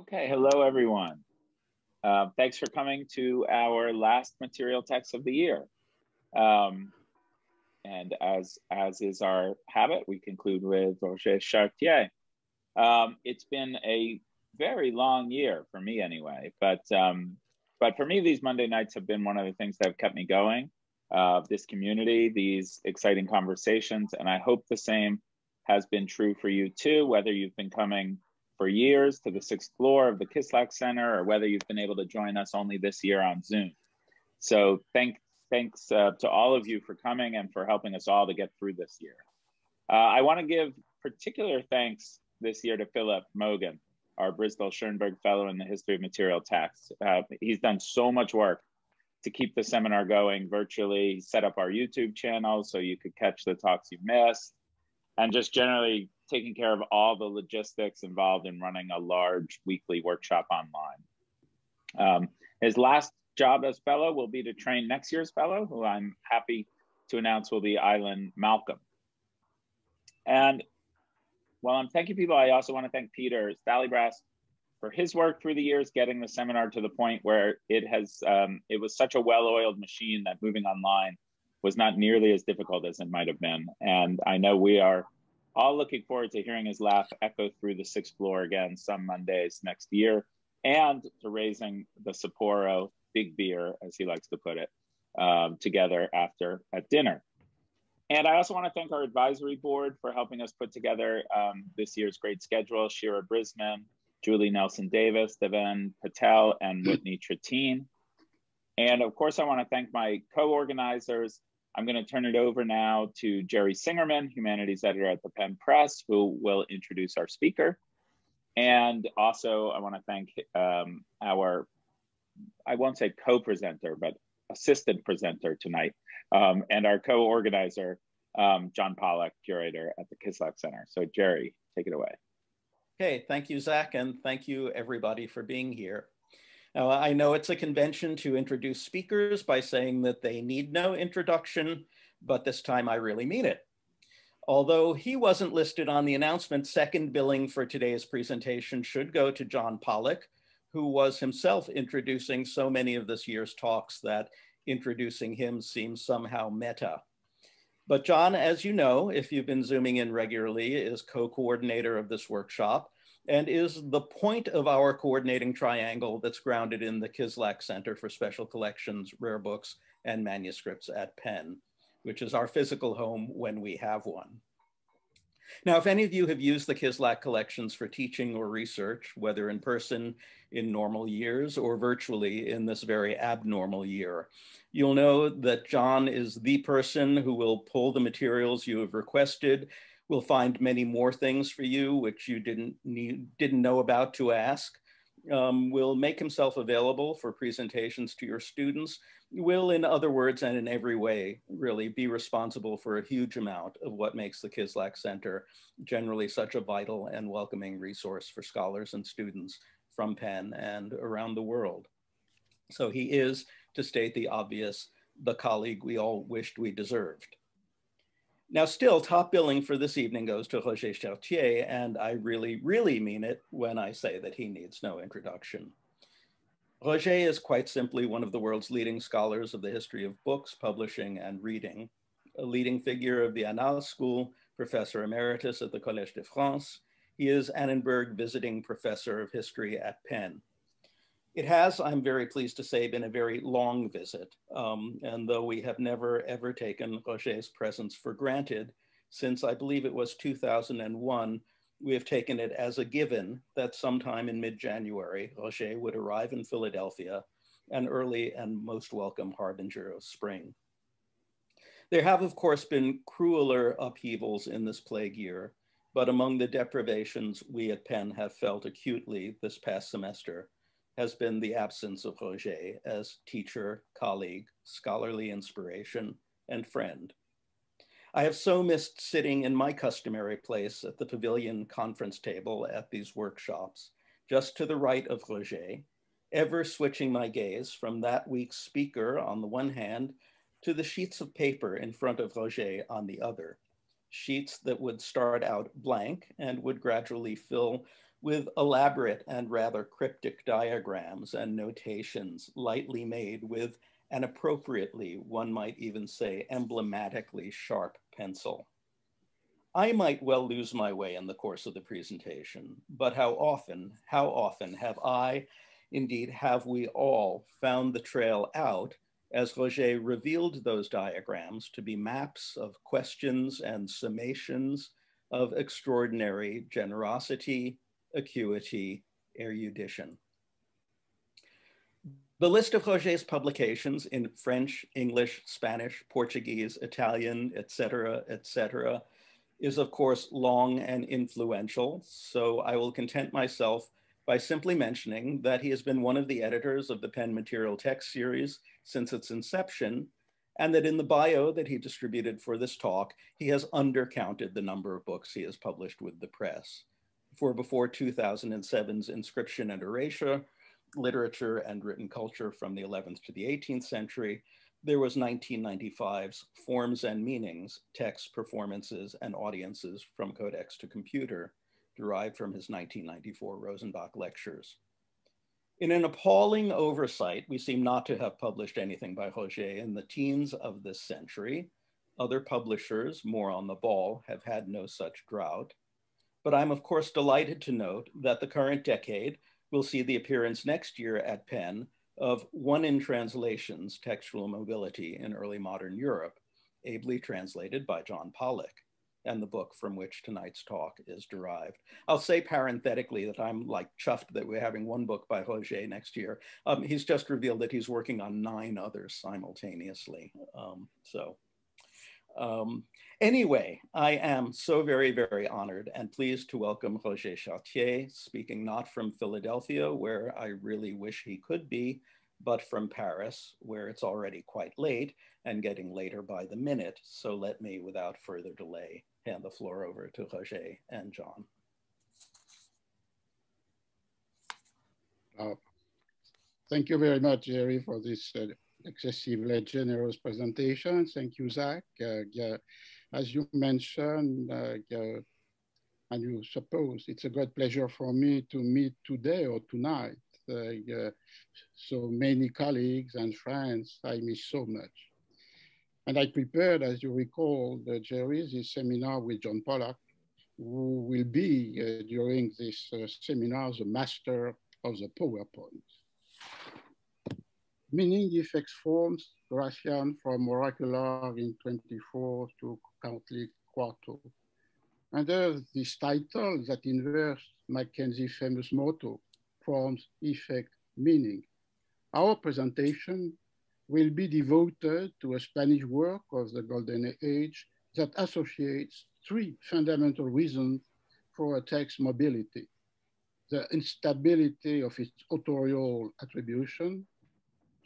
Okay, hello everyone. Uh, thanks for coming to our last material text of the year. Um, and as, as is our habit, we conclude with Roger Chartier. Um, it's been a very long year for me anyway, but, um, but for me, these Monday nights have been one of the things that have kept me going. Uh, this community, these exciting conversations, and I hope the same has been true for you too, whether you've been coming for years to the sixth floor of the Kislak Center or whether you've been able to join us only this year on Zoom. So thank, thanks uh, to all of you for coming and for helping us all to get through this year. Uh, I want to give particular thanks this year to Philip Mogan, our Brisbane Schoenberg Fellow in the History of Material Text. Uh, he's done so much work to keep the seminar going virtually, set up our YouTube channel so you could catch the talks you missed, and just generally taking care of all the logistics involved in running a large weekly workshop online. Um, his last job as fellow will be to train next year's fellow, who I'm happy to announce will be Aylin Malcolm. And while I'm thanking people, I also want to thank Peter Stallybrass for his work through the years, getting the seminar to the point where it has, um, it was such a well-oiled machine that moving online was not nearly as difficult as it might have been. And I know we are all looking forward to hearing his laugh echo through the sixth floor again some Mondays next year and to raising the Sapporo big beer, as he likes to put it, um, together after at dinner. And I also want to thank our advisory board for helping us put together um, this year's great schedule, Shira Brisman, Julie Nelson Davis, Deven Patel, and Whitney Trettien. And of course, I want to thank my co-organizers, I'm going to turn it over now to Jerry Singerman, humanities editor at the Penn Press, who will introduce our speaker. And also, I want to thank um, our, I won't say co-presenter, but assistant presenter tonight, um, and our co-organizer, um, John Pollack, curator at the Kislak Center. So Jerry, take it away. Okay, thank you, Zach, and thank you everybody for being here. Now, I know it's a convention to introduce speakers by saying that they need no introduction, but this time I really mean it. Although he wasn't listed on the announcement, second billing for today's presentation should go to John Pollack, who was himself introducing so many of this year's talks that introducing him seems somehow meta. But John, as you know, if you've been zooming in regularly, is co-coordinator of this workshop and is the point of our coordinating triangle that's grounded in the Kislak Center for Special Collections, Rare Books, and Manuscripts at Penn, which is our physical home when we have one. Now, if any of you have used the Kislak collections for teaching or research, whether in person in normal years or virtually in this very abnormal year, you'll know that John is the person who will pull the materials you have requested We'll find many more things for you which you didn't need, didn't know about to ask. Um, will make himself available for presentations to your students, will, in other words, and in every way, really be responsible for a huge amount of what makes the Kislak Center generally such a vital and welcoming resource for scholars and students from Penn and around the world. So he is, to state the obvious, the colleague we all wished we deserved. Now, still, top billing for this evening goes to Roger Chartier, and I really, really mean it when I say that he needs no introduction. Roger is quite simply one of the world's leading scholars of the history of books, publishing, and reading, a leading figure of the Annales School, professor emeritus at the Collège de France. He is Annenberg visiting professor of history at Penn. It has, I'm very pleased to say, been a very long visit. Um, and though we have never ever taken Roger's presence for granted, since I believe it was 2001, we have taken it as a given that sometime in mid-January, Roger would arrive in Philadelphia, an early and most welcome harbinger of spring. There have, of course, been crueler upheavals in this plague year, but among the deprivations we at Penn have felt acutely this past semester has been the absence of Roger as teacher, colleague, scholarly inspiration, and friend. I have so missed sitting in my customary place at the pavilion conference table at these workshops, just to the right of Roger, ever switching my gaze from that week's speaker on the one hand to the sheets of paper in front of Roger on the other, sheets that would start out blank and would gradually fill with elaborate and rather cryptic diagrams and notations lightly made with an appropriately, one might even say emblematically sharp pencil. I might well lose my way in the course of the presentation, but how often, how often have I, indeed have we all, found the trail out as Roger revealed those diagrams to be maps of questions and summations of extraordinary generosity, acuity, erudition. The list of Roger's publications in French, English, Spanish, Portuguese, Italian, etc., etc., is of course long and influential, so I will content myself by simply mentioning that he has been one of the editors of the Penn Material Text series since its inception, and that in the bio that he distributed for this talk, he has undercounted the number of books he has published with the press. For before 2007's Inscription and Erasure, Literature and Written Culture from the 11th to the 18th Century, there was 1995's Forms and Meanings, Texts, Performances, and Audiences from Codex to Computer, derived from his 1994 Rosenbach lectures. In an appalling oversight, we seem not to have published anything by Roger in the teens of this century. Other publishers, more on the ball, have had no such drought. But I'm of course delighted to note that the current decade will see the appearance next year at Penn of Won in Translations, Textual Mobility in Early Modern Europe, ably translated by John Pollack and the book from which tonight's talk is derived. I'll say parenthetically that I'm like chuffed that we're having one book by Roger next year. Um, he's just revealed that he's working on nine others simultaneously. Um, so um, anyway, I am so very, very honored and pleased to welcome Roger Chartier, speaking not from Philadelphia, where I really wish he could be, but from Paris, where it's already quite late and getting later by the minute. So let me, without further delay, hand the floor over to Roger and John. Uh, thank you very much, Jerry, for this uh, excessively generous presentation. Thank you, Zach. Uh, as you mentioned, uh, and you suppose it's a great pleasure for me to meet today or tonight uh, so many colleagues and friends I miss so much. And I prepared, as you recall, the Jerry's seminar with John Pollack, who will be uh, during this uh, seminar the master of the PowerPoint. Meaning effects forms Gracian from oracular in 24 to Catholic quarto. Under this title that inverts McKenzie's famous motto, forms, effect, meaning. Our presentation will be devoted to a Spanish work of the Golden Age that associates three fundamental reasons for a text mobility. The instability of its authorial attribution,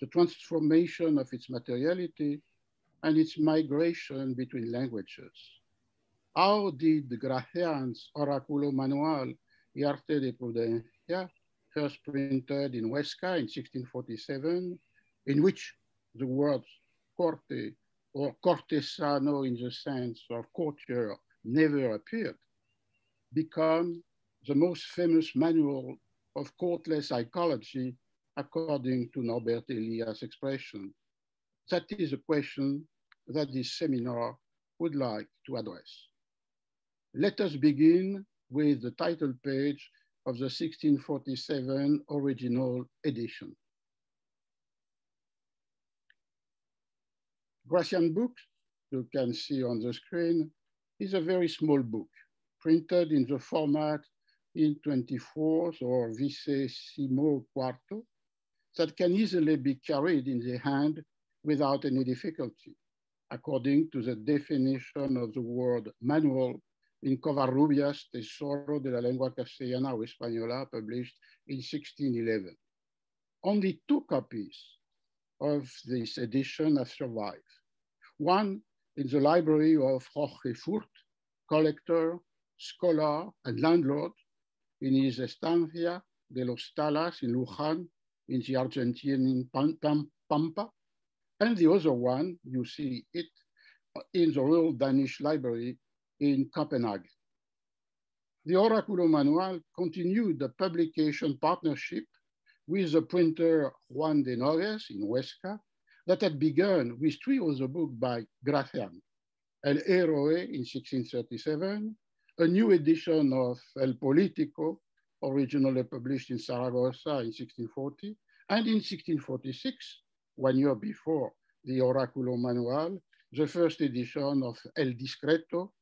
the transformation of its materiality, and its migration between languages. How did Gracian's Oraculo Manual Arte de Prudencia, first printed in Huesca in 1647, in which the words corte or cortesano in the sense of courtier never appeared, become the most famous manual of courtly psychology according to Norbert Elias' expression. That is a question that this seminar would like to address. Let us begin with the title page of the 1647 original edition. Gracian book, you can see on the screen, is a very small book, printed in the format in 24th or vicesimo quarto, that can easily be carried in the hand without any difficulty, according to the definition of the word manual in Covarrubias, Tesoro de la Lengua Castellana o Española, published in 1611. Only two copies of this edition have survived one in the library of Jorge Furt, collector, scholar, and landlord in his estancia de los Talas in Luján, in the Argentine Pampa. And the other one, you see it in the Royal Danish Library in Copenhagen. The Oraculo Manual continued the publication partnership with the printer Juan de Nogues in Huesca that had begun with three other books by Gracian, El Héroe in 1637, a new edition of El Político, originally published in Saragossa in 1640, and in 1646, one year before the Oraculo Manual, the first edition of El Discreto.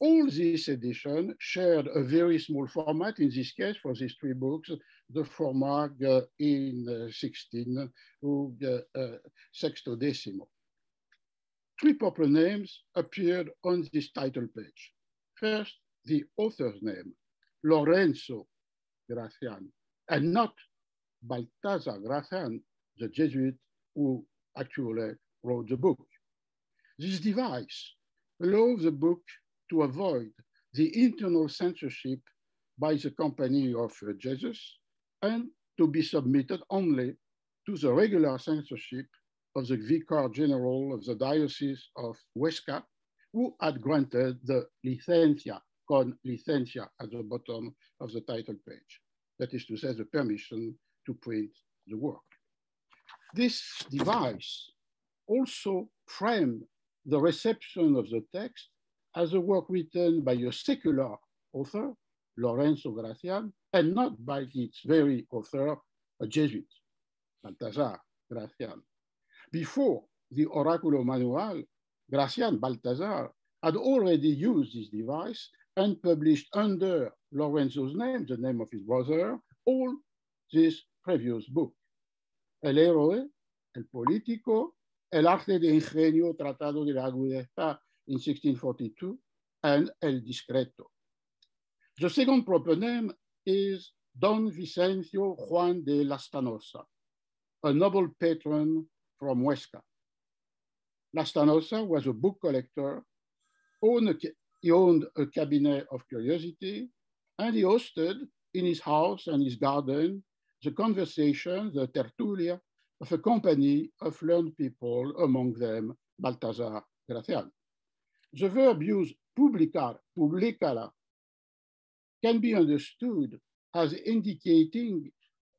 All these editions shared a very small format, in this case, for these three books, the format uh, in uh, 16 uh, sextodecimo. Three proper names appeared on this title page. First, the author's name, Lorenzo Gracian, and not Baltasar Gracian, the Jesuit who actually wrote the book. This device allows the book to avoid the internal censorship by the Company of Jesus and to be submitted only to the regular censorship of the Vicar General of the Diocese of Huesca, who had granted the licencia, con licencia at the bottom of the title page. That is to say, the permission to print the work. This device also framed the reception of the text as a work written by a secular author, Lorenzo Gracian, and not by its very author, a Jesuit, Baltasar Gracian. Before the Oraculo Manual, Gracian Baltasar had already used this device and published under Lorenzo's name, the name of his brother, all this previous book. El héroe, el político, El arte de ingenio, tratado de la agudeza in 1642, and El discreto. The second proper name is Don Vicencio Juan de Lastanosa, a noble patron from Huesca. Lastanosa was a book collector, owned a, he owned a cabinet of curiosity, and he hosted in his house and his garden the conversation, the tertulia of a company of learned people, among them Baltasar Gracian. The verb used publicar, publicala, can be understood as indicating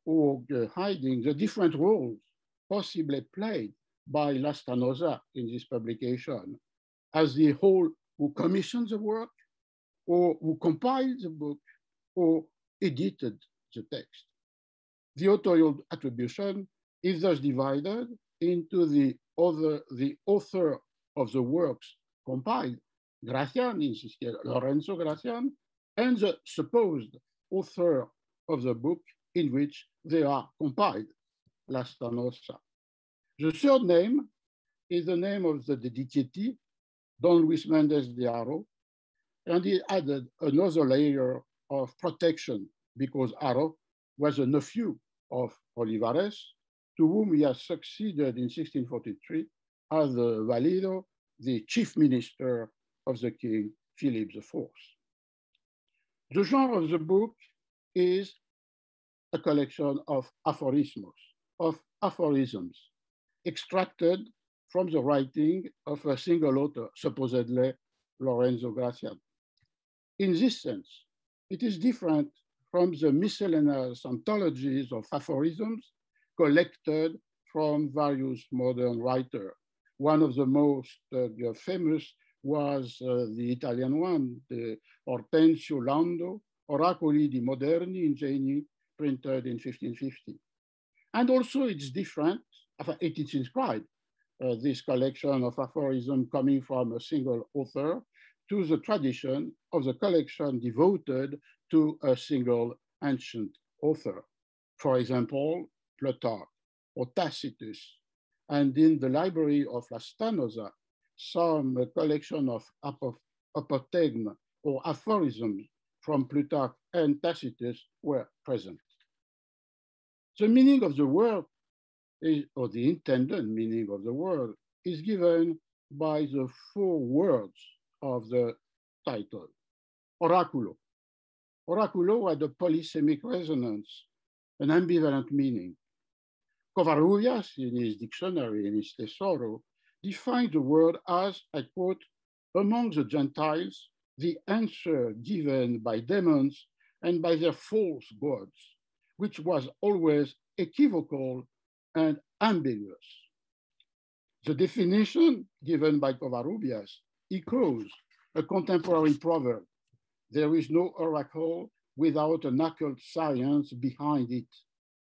or hiding the different roles possibly played by Lastanosa in this publication as the whole who commissioned the work or who compiled the book or edited the text. The authorial attribution is thus divided into the other, the author of the works compiled, Gracian, Lorenzo Gracian, and the supposed author of the book in which they are compiled, Lastanosa. The third name is the name of the dedicatee, Don Luis Mendez de Haro, and he added another layer of protection because Haro was a nephew of Olivares, to whom he has succeeded in 1643 as the Valido, the chief minister of the king Philip IV. The genre of the book is a collection of aphorisms, of aphorisms extracted from the writing of a single author, supposedly Lorenzo Gracian. In this sense, it is different from the miscellaneous anthologies of aphorisms collected from various modern writers. One of the most uh, famous was uh, the Italian one, the Ortensio Lando, Oracoli di Moderni Ingegni, printed in 1550. And also it's different, it is inscribed, uh, this collection of aphorisms coming from a single author to the tradition of the collection devoted to a single ancient author. For example, Plutarch or Tacitus. And in the library of Lastanosa, some collection of apothegm or aphorisms from Plutarch and Tacitus were present. The meaning of the word, is, or the intended meaning of the word, is given by the four words of the title. Oraculo. Oraculo had a polysemic resonance, an ambivalent meaning. Covarrubias, in his dictionary, in his tesoro, defined the word as, I quote, among the Gentiles the answer given by demons and by their false gods, which was always equivocal and ambiguous. The definition given by Covarrubias echoes a contemporary proverb. There is no oracle without an occult science behind it.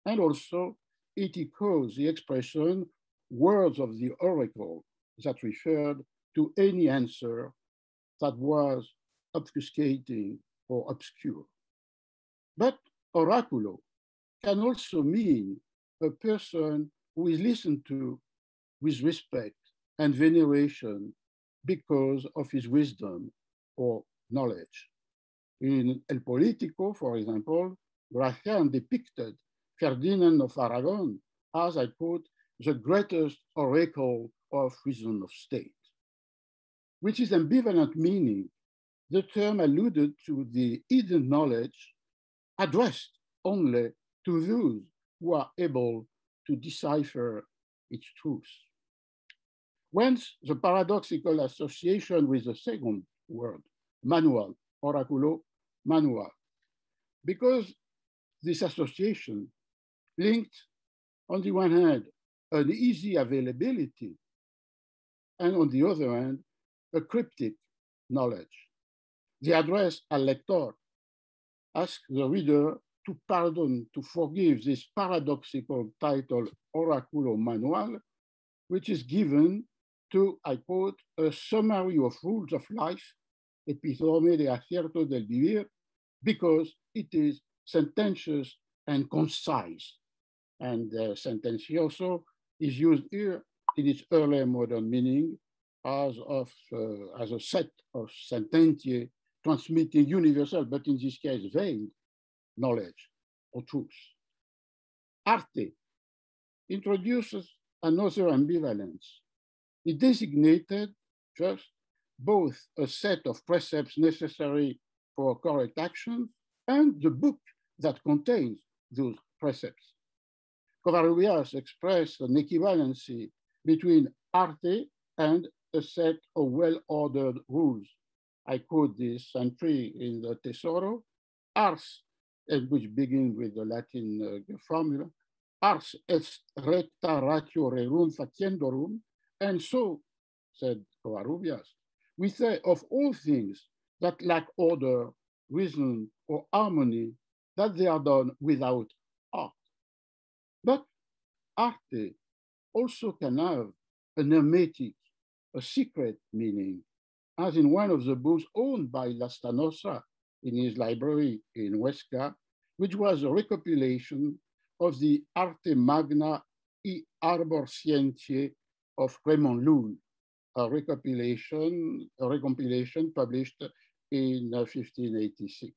And also, it echoes the expression words of the oracle that referred to any answer that was obfuscating or obscure. But oraculo can also mean a person who is listened to with respect and veneration because of his wisdom or knowledge. In El Politico, for example, Gracian depicted Ferdinand of Aragon as, I quote, the greatest oracle of reason of state, which is ambivalent meaning. The term alluded to the hidden knowledge addressed only to those who are able to decipher its truth. Whence the paradoxical association with the second word, manual, oraculo, manual, because this association linked, on the one hand, an easy availability, and on the other hand, a cryptic knowledge. The address al lector asks the reader to pardon, to forgive this paradoxical title, Oraculo Manual, which is given to, I quote, a summary of rules of life, epitome de acierto del vivir, because it is sententious and concise. And uh, sentencioso is used here in its earlier modern meaning as, of, uh, as a set of sententiae transmitting universal, but in this case, vague knowledge or truth. Arte introduces another ambivalence. It designated just both a set of precepts necessary for correct action and the book that contains those precepts. Covarrubias expressed an equivalency between arte and a set of well-ordered rules. I quote this entry in the Tesoro, ars, which begin with the Latin uh, formula, ars est recta ratio rerum faciendorum, and so, said Covarrubias, we say of all things that lack order, reason, or harmony, that they are done without art. But arte also can have an hermetic, a secret meaning, as in one of the books owned by Lastanosa in his library in Huesca, which was a recopilation of the Arte Magna e Arbor Scientiae of Raymond Lull, a recopilation, a recompilation published in uh, 1586.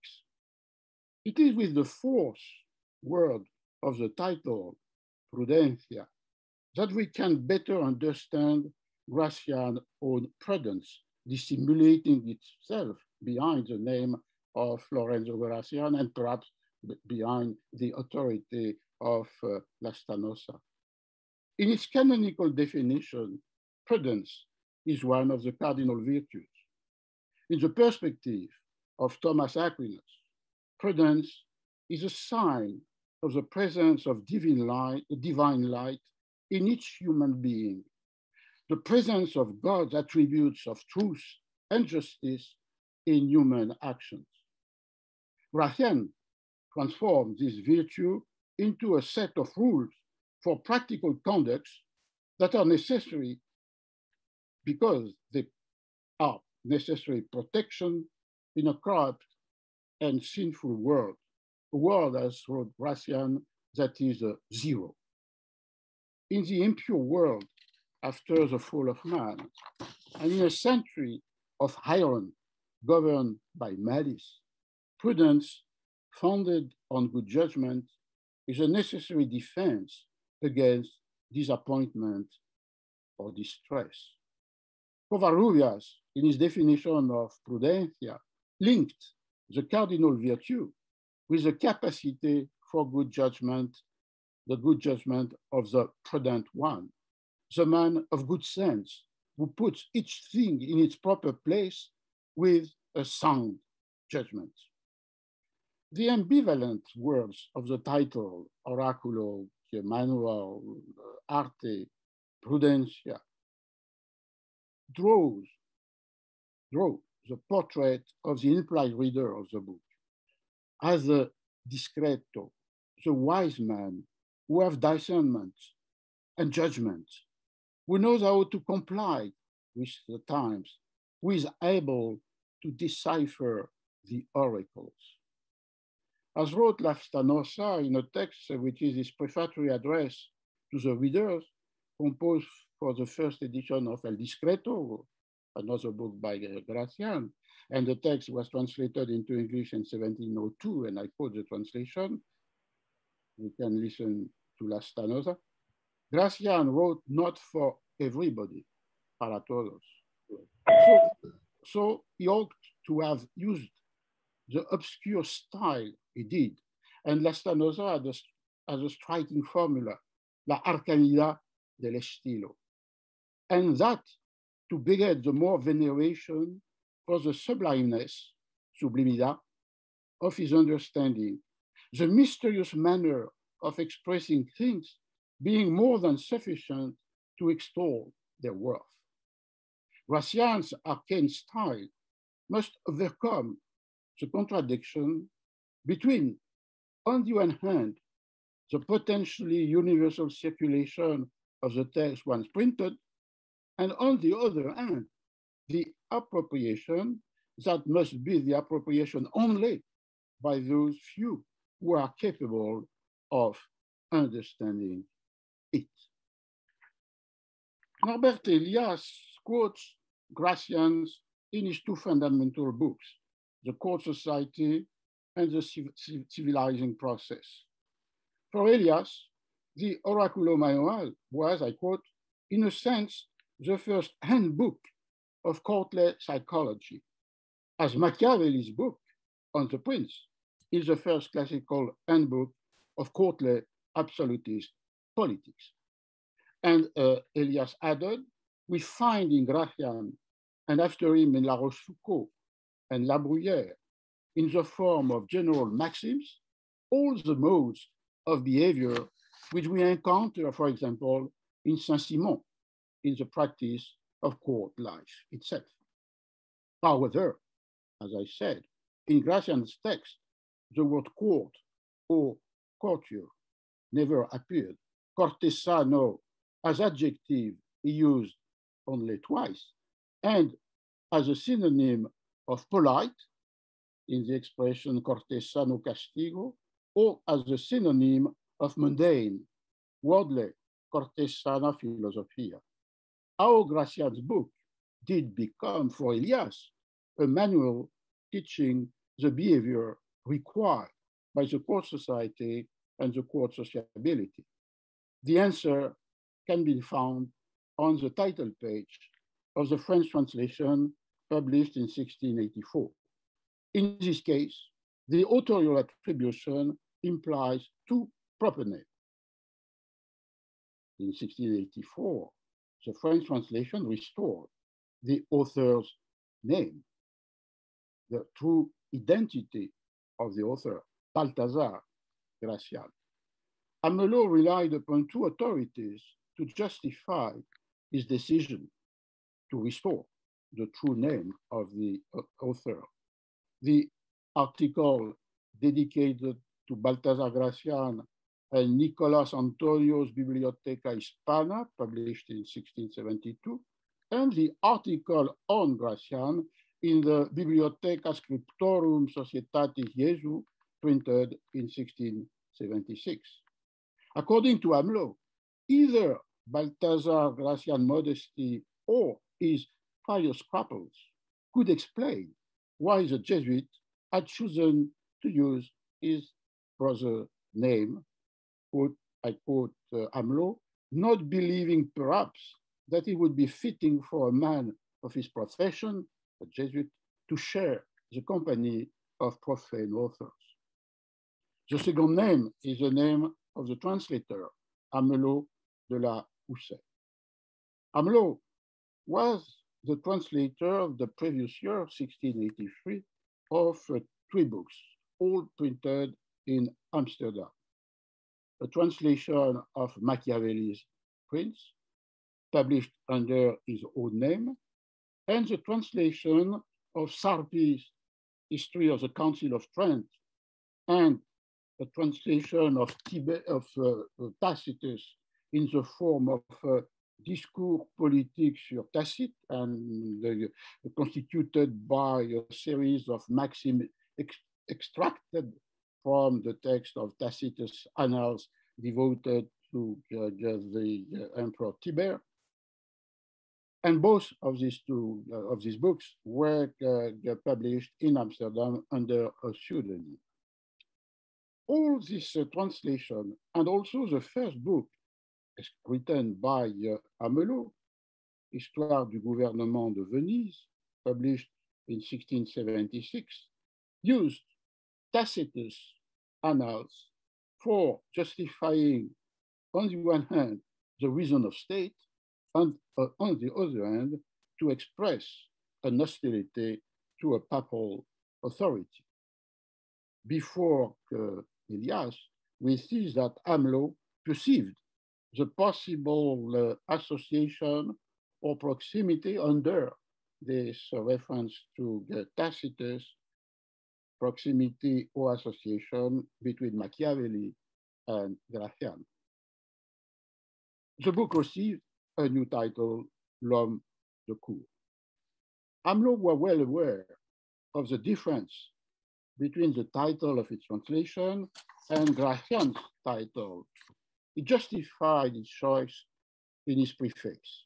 It is with the fourth word of the title, prudencia, that we can better understand Gracian's own prudence, dissimulating itself behind the name of Lorenzo Gracian and perhaps behind the authority of uh, Lastanosa. In its canonical definition, prudence is one of the cardinal virtues. In the perspective of Thomas Aquinas, prudence is a sign of the presence of divine light, divine light in each human being, the presence of God's attributes of truth and justice in human actions. Gracian transformed this virtue into a set of rules for practical conducts that are necessary because they are necessary protection in a corrupt and sinful world, a world, as wrote Gracian, that is a zero. In the impure world after the fall of man, and in a century of iron governed by malice, prudence founded on good judgment is a necessary defense against disappointment or distress. Covarrubias, in his definition of prudencia, linked the cardinal virtue with the capacity for good judgment, the good judgment of the prudent one, the man of good sense, who puts each thing in its proper place with a sound judgment. The ambivalent words of the title, Oraculo, Manual, uh, Arte, Prudencia, draws, draw the portrait of the implied reader of the book as the discreto, the wise man who have discernment and judgment, who knows how to comply with the times, who is able to decipher the oracles. As wrote Lastanosa in a text which is his prefatory address to the readers, composed for the first edition of El Discreto, another book by Gracian, and the text was translated into English in 1702, and I quote the translation. We can listen to Lastanosa. Gracian wrote not for everybody, para todos. So, so he ought to have used the obscure style he did. And Lastanosa has a, has a striking formula, la arcanidad del estilo. And that to beget the more veneration for the sublimeness, sublimidad, of his understanding, the mysterious manner of expressing things being more than sufficient to extol their worth. Gracian's arcane style must overcome the contradiction between, on the one hand, the potentially universal circulation of the text once printed, and on the other hand, the appropriation that must be the appropriation only by those few who are capable of understanding it. Norbert Elias quotes Gracian's in his two fundamental books, The Court Society and The Civilizing Process. For Elias, the Oraculo Manual was, I quote, in a sense, the first handbook of courtly psychology, as Machiavelli's book on the prince is the first classical handbook of courtly absolutist politics. And uh, Elias added, we find in Gracian and after him in La Rochefoucauld and La Bruyère, in the form of general maxims, all the modes of behavior which we encounter, for example, in Saint-Simon, in the practice of court life itself. However, as I said, in Gracian's text, the word court or courtier never appeared. Cortesano as adjective he used only twice, and as a synonym of polite in the expression cortesano castigo, or as a synonym of mundane, worldly, cortesana philosophia. How Gracian's book did become for Elias a manual teaching the behavior required by the court society and the court sociability. The answer can be found on the title page of the French translation published in 1684. In this case, the authorial attribution implies two proper names. In 1684, the French translation restored the author's name, the true identity of the author, Balthazar Gracian. Amelot relied upon two authorities to justify his decision to restore the true name of the uh, author. The article dedicated to Baltasar Gracian and Nicolas Antonio's Biblioteca Hispana, published in 1672, and the article on Gracian in the Bibliotheca Scriptorum Societatis Jesu, printed in 1676. According to Amelot, either Balthazar Gracian modesty or his pious scruples could explain why the Jesuit had chosen to use his brother name, quote, I quote uh, Amelot, not believing perhaps that it would be fitting for a man of his profession, a Jesuit, to share the company of profane authors. The second name is the name of the translator, Amelot de la Houssaye. Amelot was the translator of the previous year, 1683, of uh, three books, all printed in Amsterdam. A translation of Machiavelli's Prince, published under his own name, and the translation of Sarpi's History of the Council of Trent, and a translation of, Tibet, of uh, Tacitus in the form of uh, discours politique sur Tacite and uh, constituted by a series of maxims ex extracted from the text of Tacitus' Annals devoted to uh, the uh, Emperor Tiber. And both of these two uh, of these books were uh, published in Amsterdam under a pseudonym. All this uh, translation and also the first book written by Amelot, Histoire du gouvernement de Venise, published in 1676, used Tacitus' annals for justifying, on the one hand, the reason of state, and uh, on the other hand, to express an hostility to a papal authority. Before uh, Elias, we see that Amelot perceived the possible uh, association or proximity under this reference to Tacitus, proximity or association between Machiavelli and Gracian. The book received a new title, L'Homme de Cour. Amelot were well aware of the difference between the title of its translation and Gracian's title he justified his choice in his preface.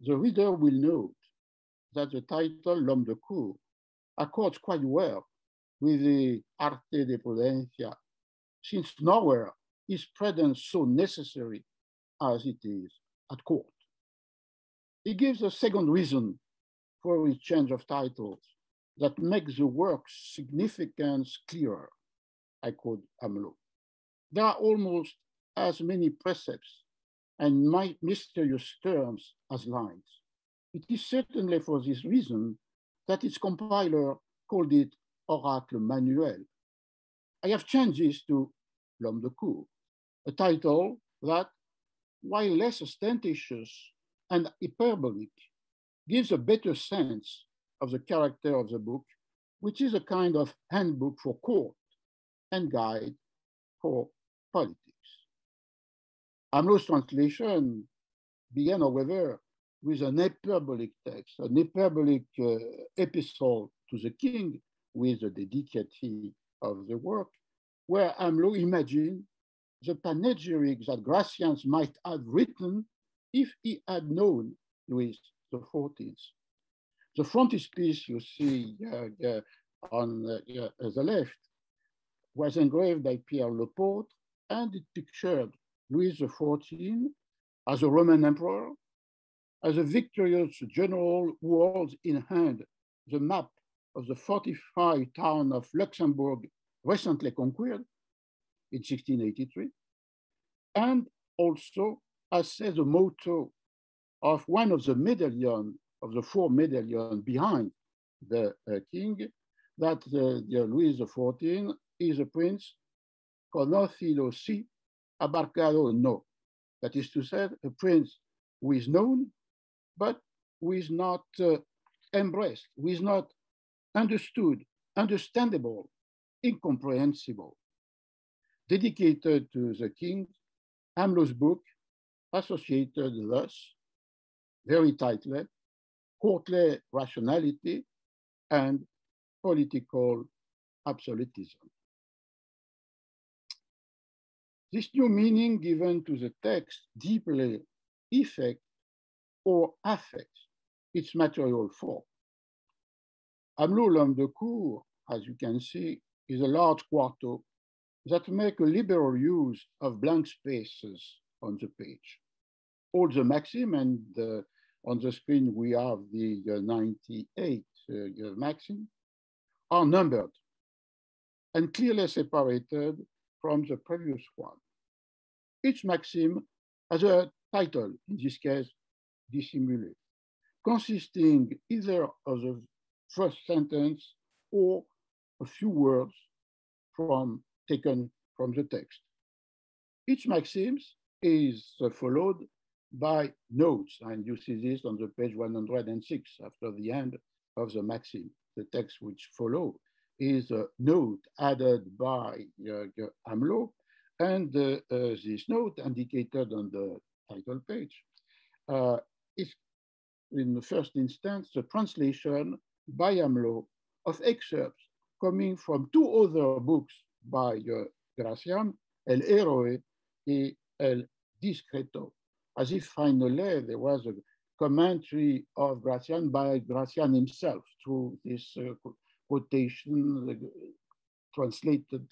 The reader will note that the title L'Homme de Cour accords quite well with the Arte de Prudencia, since nowhere is prudence so necessary as it is at court. He gives a second reason for his change of titles that makes the work's significance clearer. I quote Amelot. There are almost as many precepts and mysterious terms as lines. It is certainly for this reason that its compiler called it Oracle Manuel. I have changed this to L'Homme de Cour, a title that, while less ostentatious and hyperbolic, gives a better sense of the character of the book, which is a kind of handbook for court and guide for politics. Translation began, however, with an hyperbolic text, an hyperbolic uh, epistle to the king with the dedicatee of the work, where Amelot imagined the panegyric that Gracians might have written if he had known Louis XIV. The frontispiece you see uh, uh, on uh, the left was engraved by Pierre Lepautre and it pictured Louis XIV as a Roman emperor, as a victorious general who holds in hand the map of the fortified town of Luxembourg recently conquered in 1683, and also as says the motto of one of the medallion of the four medallion behind the uh, king, that uh, Louis XIV is a prince conocido sí, abarcado no. That is to say, a prince who is known, but who is not uh, embraced, who is not understood, understandable, incomprehensible. Dedicated to the king, Amelot's book, associated thus, very tightly, courtly rationality and political absolutism. This new meaning given to the text deeply affects or affects its material form. Amelot L'Homme de Cour, as you can see, is a large quarto that make a liberal use of blank spaces on the page. All the maxim and uh, on the screen we have the uh, 98 uh, maxim are numbered and clearly separated from the previous one. Each maxim has a title, in this case, dissimulé, consisting either of the first sentence or a few words from taken from the text. Each maxim is followed by notes, and you see this on the page 106 after the end of the maxim. The text which follow is a note added by uh, Amelot, and uh, uh, this note indicated on the title page. Is in the first instance the translation by Amelot of excerpts coming from two other books by uh, Gracian, El Héroe et El Discreto, as if finally there was a commentary of Gracian by Gracian himself through this uh, quotation uh, translated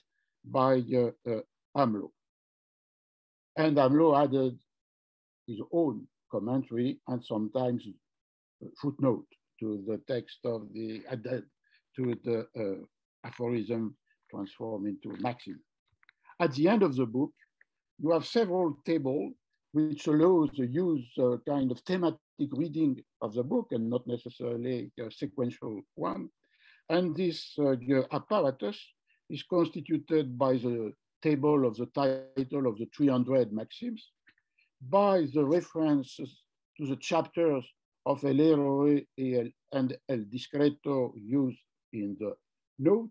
by uh, uh, Amelot. And Amelot added his own commentary and sometimes footnote to the text of the, to the uh, aphorism transformed into maxim. At the end of the book, you have several tables which allows the use uh, kind of thematic reading of the book and not necessarily a sequential one. And this uh, apparatus is constituted by the table of the title of the 300 maxims, by the references to the chapters of El Héroe and El Discreto used in the note,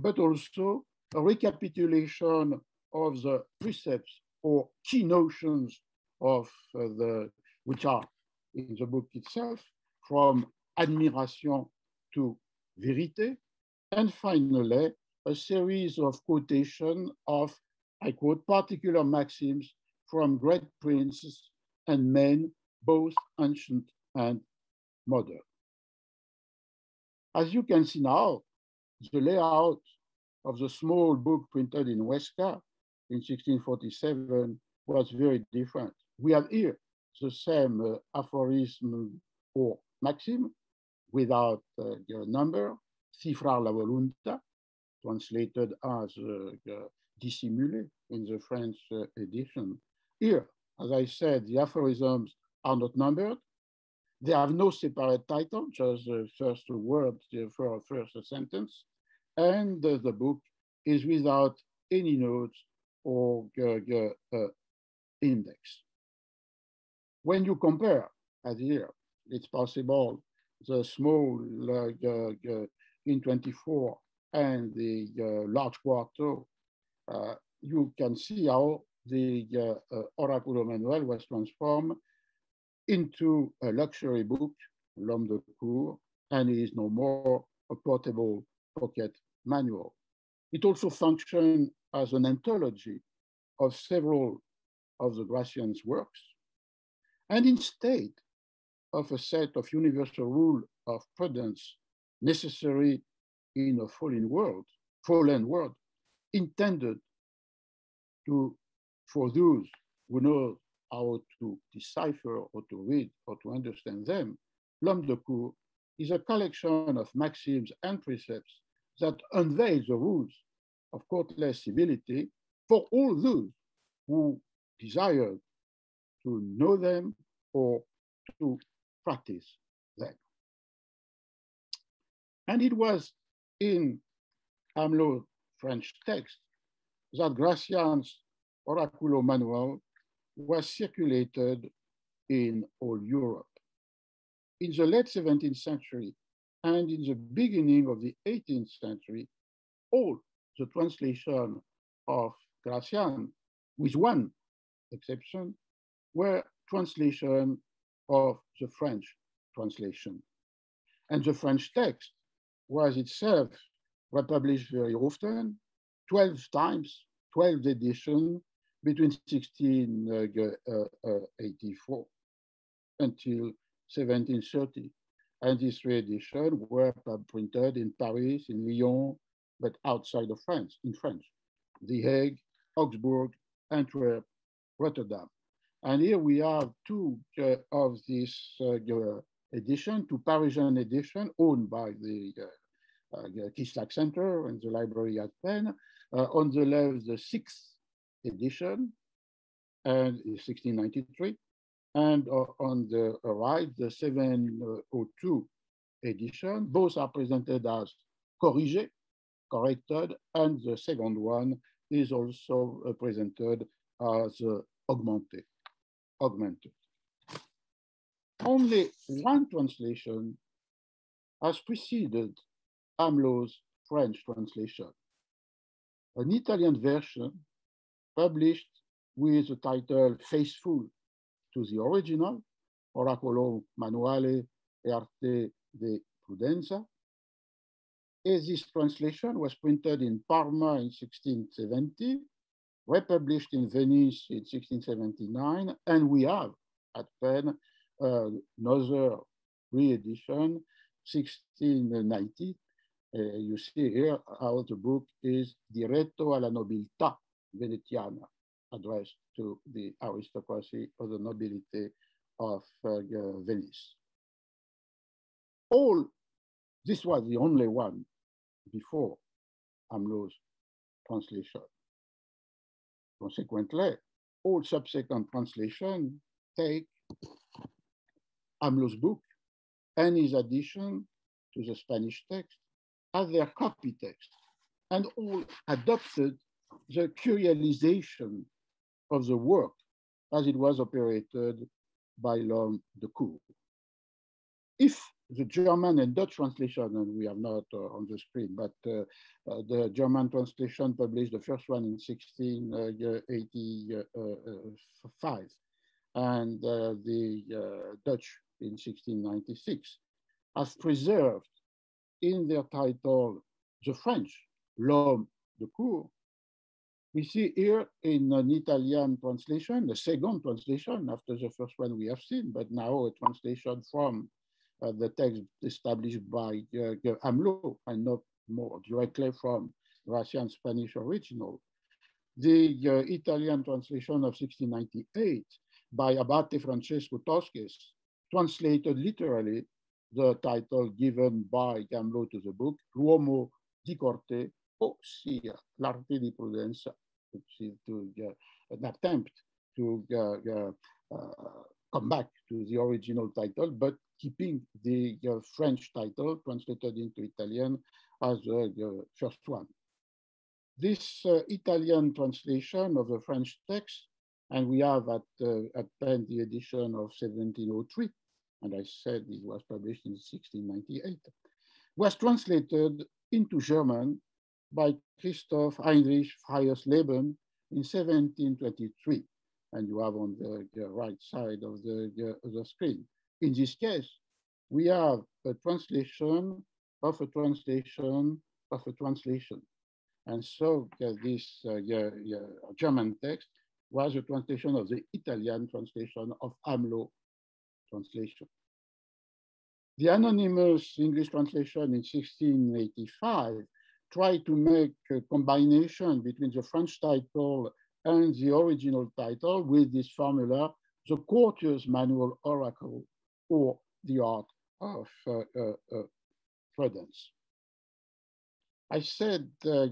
but also a recapitulation of the precepts or key notions of uh, the, which are in the book itself, from admiration to vérité, and finally, a series of quotation of, I quote, particular maxims from great princes and men, both ancient and modern. As you can see now, the layout of the small book printed in Huesca in 1647 was very different. We have here the same uh, aphorism or maxim without uh, the number, cifrar la voluntà, translated as uh, dissimulé in the French uh, edition. Here, as I said, the aphorisms are not numbered. They have no separate title, just the first word for first sentence. And the book is without any notes or uh, index. When you compare, as here, it's possible the small uh, in 24 and the uh, large quarto, uh, you can see how the uh, uh, Oraculo Manual was transformed into a luxury book, L'Homme de Cour, and is no more a portable pocket manual. It also functioned as an anthology of several of the Gracian's works, and instead of a set of universal rules of prudence necessary in a fallen world, fallen world, intended to for those who know how to decipher or to read or to understand them, L'Homme de Cour is a collection of maxims and precepts that unveil the rules of courtless civility for all those who desire to know them or to practice then. And it was in Amelot French text that Gracian's Oraculo Manual was circulated in all Europe. In the late 17th century and in the beginning of the 18th century, all the translation of Gracian, with one exception, were translation of the French translation. And the French text was itself republished very often, 12 times, 12 editions between 1684 uh, uh, uh, until 1730. And these three editions were printed in Paris, in Lyon, but outside of France, in French. The Hague, Augsburg, Antwerp, Rotterdam. And here we have two uh, of this uh, edition, two Parisian edition owned by the uh, uh, Center and the library at Penn. Uh, on the left, the sixth edition, and 1693, and uh, on the right, the 702 edition. Both are presented as corrigé, corrected, and the second one is also uh, presented as uh, augmented. Augmented. Only one translation has preceded Amelot's French translation, an Italian version published with the title Faithful to the original, Oracolo Manuale e Arte de Prudenza. As this translation was printed in Parma in 1670, republished in Venice in 1679, and we have at Penn uh, another re-edition, 1690. Uh, you see here how the book is Diretto alla nobiltà venetiana, addressed to the aristocracy or the nobility of uh, Venice. All, this was the only one before Amelot's translation. Consequently, all subsequent translations take Amelot's book and his addition to the Spanish text as their copy text and all adopted the curialization of the work as it was operated by l'homme de cour. If the German and Dutch translation, and we have not uh, on the screen, but uh, uh, the German translation published the first one in 1685, and uh, the uh, Dutch in 1696, has preserved in their title the French, l'homme de cour, we see here in an Italian translation, the second translation after the first one we have seen, but now a translation from uh, the text established by uh, Amelot and not more directly from Russian Spanish original. The uh, Italian translation of 1698 by Abate Francesco Tosques translated literally the title given by Amelot to the book, L'uomo di corte ossia l'arte di prudenza, which is to, uh, an attempt to uh, uh, come back to the original title, but keeping the uh, French title translated into Italian as the first one. This uh, Italian translation of the French text, and we have at, uh, at the edition of 1703, and I said it was published in 1698, was translated into German by Christoph Heinrich Freiersleben in 1723. And you have on the, the right side of the, the, the, screen. In this case, we have a translation of a translation of a translation. And so uh, this uh, German text was a translation of the Italian translation of Amelot translation. The anonymous English translation in 1685 tried to make a combination between the French title and the original title with this formula, the courtier's manual oracle or the art of uh, uh, uh, prudence. I said uh,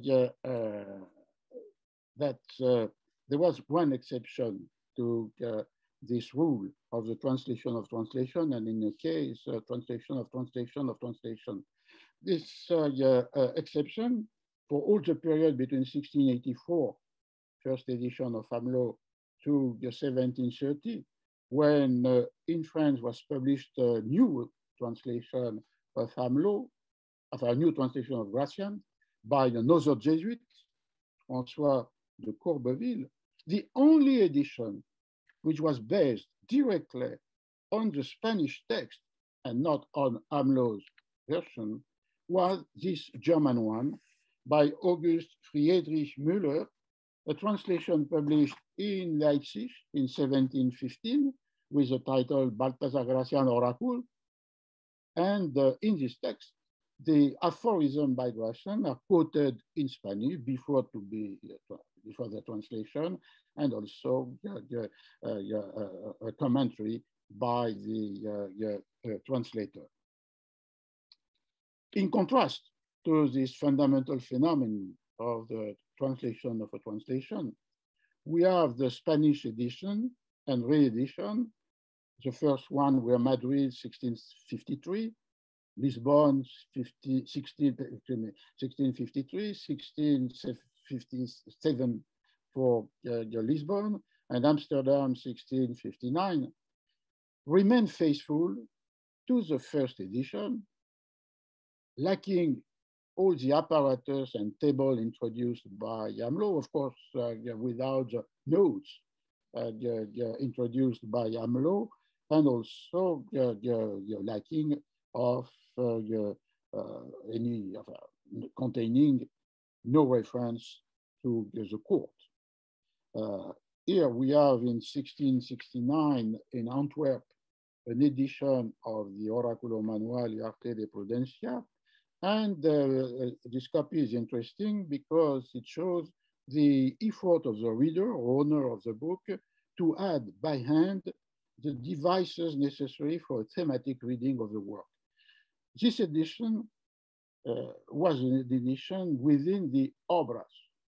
that uh, there was one exception to uh, this rule of the translation of translation, and in the case, translation of translation of translation this uh, uh, exception for all the period between 1684, first edition of Amelot to the 1730, when uh, in France was published a new translation of Amelot, of a new translation of Gracian by another Jesuit, François de Courbeville, the only edition which was based directly on the Spanish text and not on Amelot's version was this German one by August Friedrich Müller, a translation published in Leipzig in 1715 with the title Balthasar Gracian Oracle. And uh, in this text, the aphorism by Gracian are quoted in Spanish before to be uh, before the translation, and also uh, uh, a commentary by the uh, translator. In contrast to this fundamental phenomenon of the translation of a translation, we have the Spanish edition and re-edition The first one were Madrid, 1653, Lisbon, 50, 16, 1653, 1657 for uh, Lisbon, and Amsterdam, 1659, remain faithful to the first edition, lacking all the apparatus and table introduced by Amelot, of course, uh, without the notes uh, introduced by Amelot, and also the lacking of uh, any containing no reference to the court. here we have in 1669 in Antwerp an edition of the Oraculo Manual Arte de Prudencia, and uh, this copy is interesting because it shows the effort of the reader or owner of the book to add by hand the devices necessary for a thematic reading of the work. This edition uh, was an edition within the obras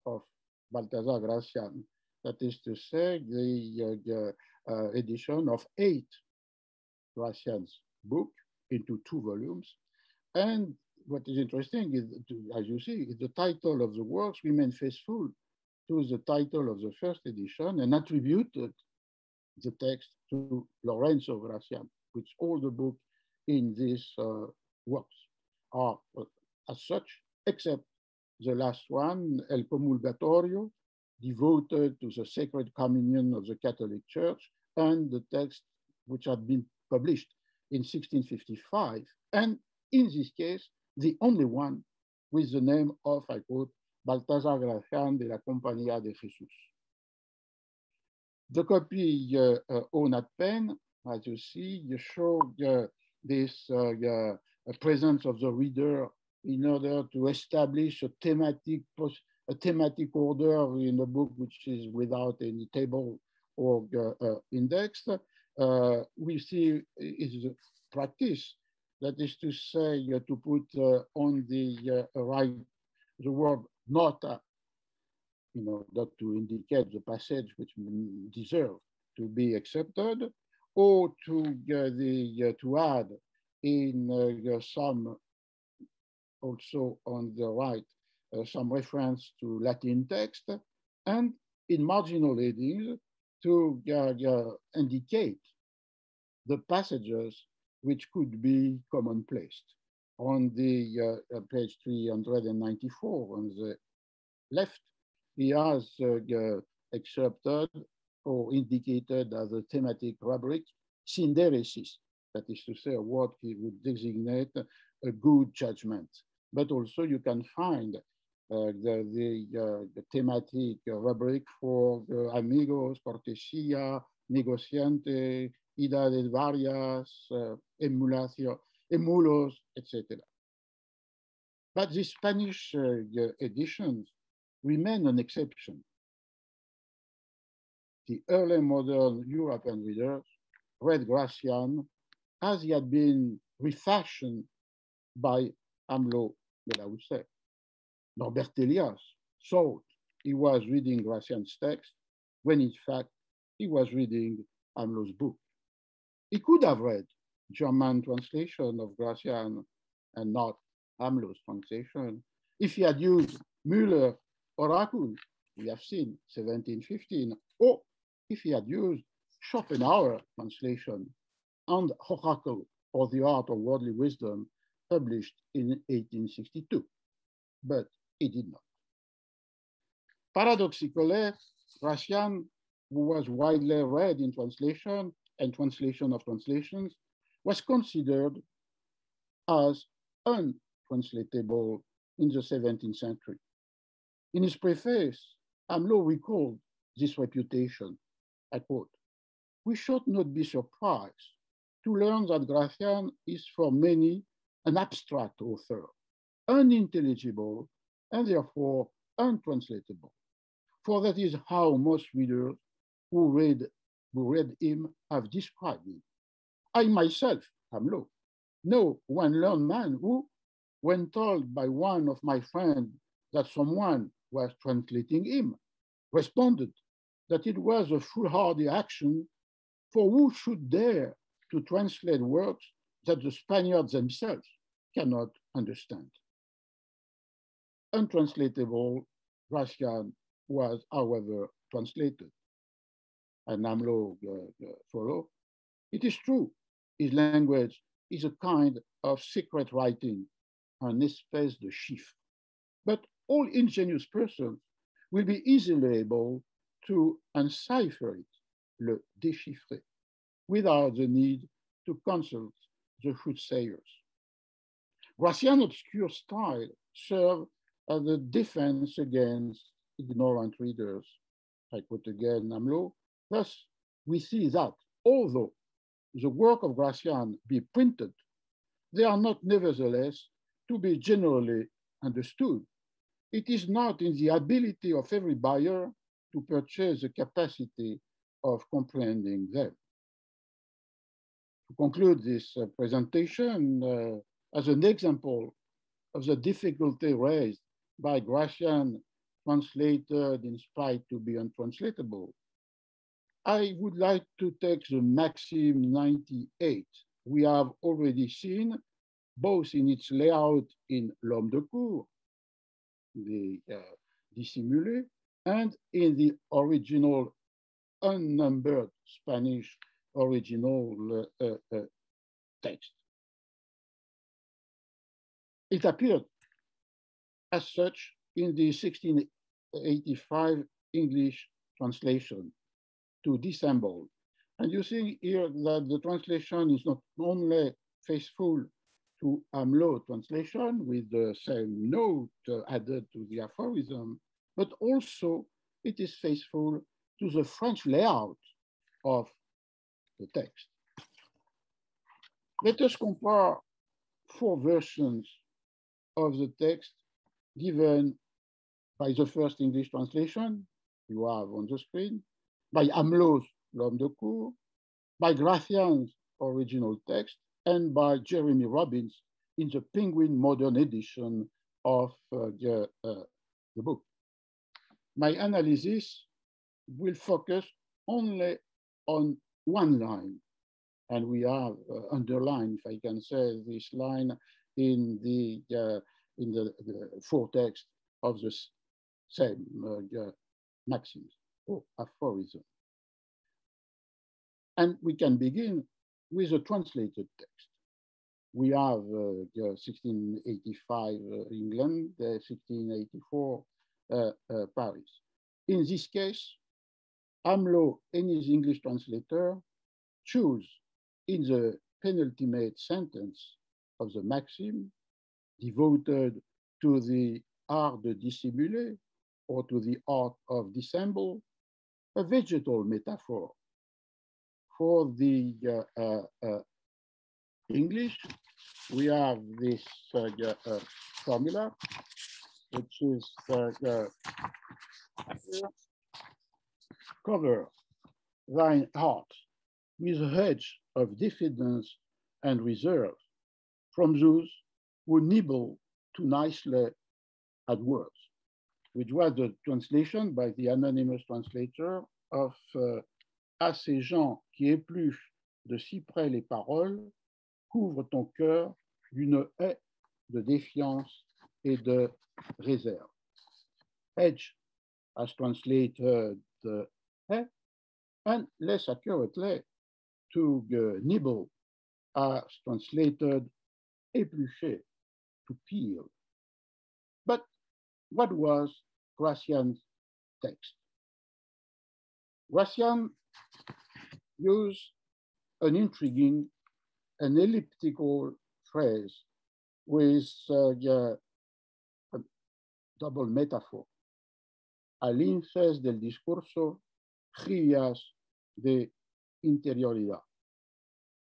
of Baltasar Gracian, that is to say, the, uh, the uh, edition of eight Gracian's book into two volumes. And what is interesting is, to, as you see, the title of the works remain faithful to the title of the first edition and attributed the text to Lorenzo Gracian, which all the books in this uh, works are uh, as such, except the last one, El Comulgatorio, devoted to the Sacred Communion of the Catholic Church, and the text which had been published in 1655, and in this case, the only one with the name of, I quote, Baltasar Gracian de la Compañía de Jesús. The copy uh, uh, on at Penn, as you see, you show uh, this uh, presence of the reader in order to establish a thematic a thematic order in a book which is without any table or uh, uh, index. Uh, we see is practice, that is to say, uh, to put uh, on the uh, right the word nota, you know, not to indicate the passage which deserve to be accepted, or to the to add in uh, some also on the right, uh, some reference to Latin text, and in marginal headings to uh, indicate the passages which could be commonplace. On the uh, page 394 on the left, he has uh, accepted or indicated as a thematic rubric synderesis, that is to say, what he would designate a good judgment. But also you can find uh, the, the, uh, the, thematic rubric for the amigos, cortesia, negociante, idades varias, uh, emulatio, emulos, etc. But the Spanish uh, editions remain an exception. The early modern European readers read Gracian as he had been refashioned by Amelot de la Houssaye. Norbert Elias thought he was reading Gracian's text when in fact he was reading Amelot's book. He could have read German translation of Gracian and not Amelot's translation. If he had used Müller Oracle, we have seen 1715, or if he had used Schopenhauer translation and Oracle or the Art of Worldly Wisdom, published in 1862, but he did not. Paradoxically, Gracian, who was widely read in translation and translation of translations, was considered as untranslatable in the 17th century. In his preface, Amelot recalled this reputation. I quote, we should not be surprised to learn that Gracian is for many an abstract author, unintelligible and therefore untranslatable. For that is how most readers who read, who read him have described him. I myself, Amelot, know one learned man who, when told by one of my friends that someone was translating him, responded that it was a foolhardy action For who should dare to translate works that the Spaniards themselves cannot understand? Untranslatable, Gracian was, however, translated. And Amelot uh, uh, follow. It is true, his language is a kind of secret writing, an espèce de chiffre. But all ingenious persons will be easily able to encipher it, le déchiffrer, without the need to consult the soothsayers. Gracian's obscure style served as a defense against ignorant readers. I quote again Amelot. Thus, we see that although the work of Gracian be printed, they are not nevertheless to be generally understood. It is not in the ability of every buyer to purchase the capacity of comprehending them. To conclude this uh, presentation, uh, as an example of the difficulty raised by Gracian translated in spite to be untranslatable, I would like to take the Maxim 98 we have already seen, both in its layout in L'Homme de Cour, the uh, dissimulé, and in the original unnumbered Spanish original uh, uh, text. It appeared as such in the 1685 English translation to dissemble. And you see here that the translation is not only faithful to Amelot translation with the same note added to the aphorism, but also it is faithful to the French layout of the text. Let us compare four versions of the text given by the first English translation you have on the screen, by Amelot's L'Homme de Cour, by Gracian's original text, and by Jeremy Robbins in the Penguin Modern edition of uh, the, uh, the book. My analysis will focus only on one line, and we have uh, underlined, if I can say, this line in the uh, in the, the foretext of the same uh, maxims or aphorism. And we can begin with a translated text. We have uh, 1685 uh, England, 1684 uh, uh, Paris. In this case, Amelot and his English translator choose in the penultimate sentence of the maxim devoted to the art de dissimuler or to the art of dissemble, a vegetal metaphor for the uh, uh, uh, English, we have this formula, which is cover thine heart with a hedge of diffidence and reserve from those who nibble too nicely at words, which was the translation by the anonymous translator of uh, à ces gens qui épluchent de si près les paroles, couvre ton cœur d'une haie de défiance et de réserve. Edge has translated the haie, and less accurately, to nibble has translated éplucher, to peel. What was Gracian's text? Gracian used an intriguing an elliptical phrase with uh, a double metaphor. Al del discurso, gias de interioridad.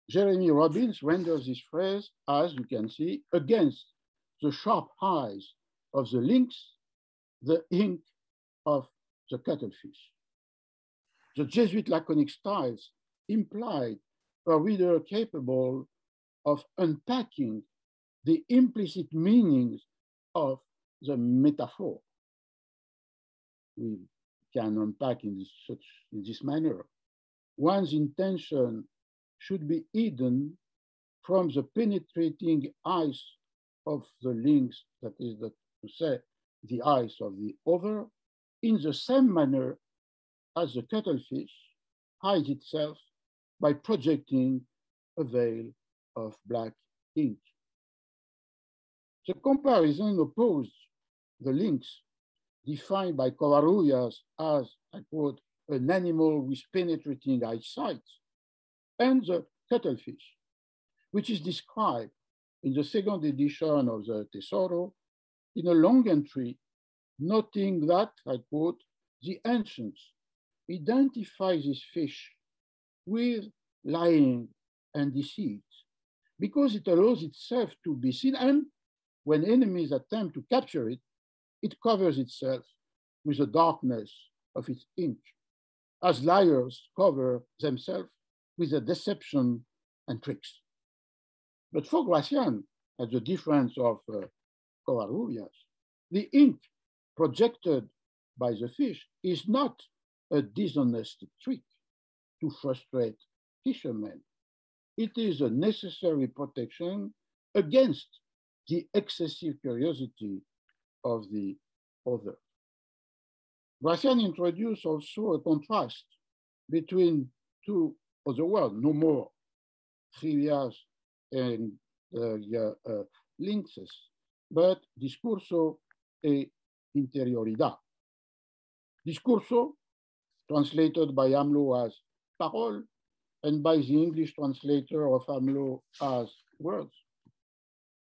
Jeremy Robbins renders this phrase, as you can see, against the sharp eyes of the lynx, the ink of the cuttlefish. The Jesuit laconic styles implied a reader capable of unpacking the implicit meanings of the metaphor. We can unpack in this, such, in this manner one's intention should be hidden from the penetrating eyes of the lynx, that is the, to say, the eyes of the other, in the same manner as the cuttlefish hides itself by projecting a veil of black ink. The comparison opposed the lynx, defined by Covarrubias as, I quote, an animal with penetrating eyesight, and the cuttlefish, which is described in the second edition of the Tesoro in a long entry, noting that, I quote, the ancients identify this fish with lying and deceit because it allows itself to be seen and when enemies attempt to capture it, it covers itself with the darkness of its ink, as liars cover themselves with the deception and tricks. But for Gracian, at the difference of uh, Covarrubias, the ink projected by the fish is not a dishonest trick to frustrate fishermen. It is a necessary protection against the excessive curiosity of the other. Gracian introduced also a contrast between two other worlds, no more trivias and uh, uh, lynxes, but discurso e interioridad. Discurso, translated by Amelot as parole, and by the English translator of Amelot as words,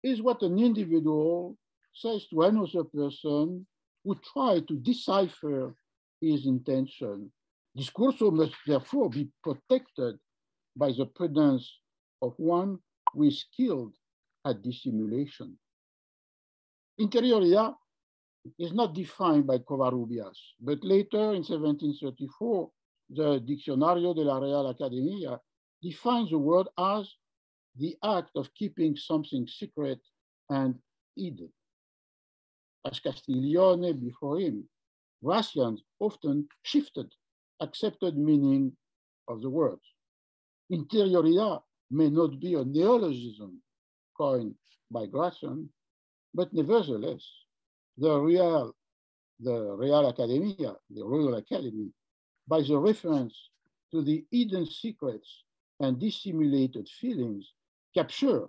is what an individual says to another person who try to decipher his intention. Discurso must therefore be protected by the prudence of one who is skilled at dissimulation. Interioridad is not defined by Covarrubias, but later in 1734, the Diccionario de la Real Academia defines the word as the act of keeping something secret and hidden. As Castiglione before him, Gracians often shifted accepted meaning of the word. Interioridad may not be a neologism coined by Gracian, but nevertheless, the Real, the Real Academia, the Royal Academy, by the reference to the hidden secrets and dissimulated feelings, capture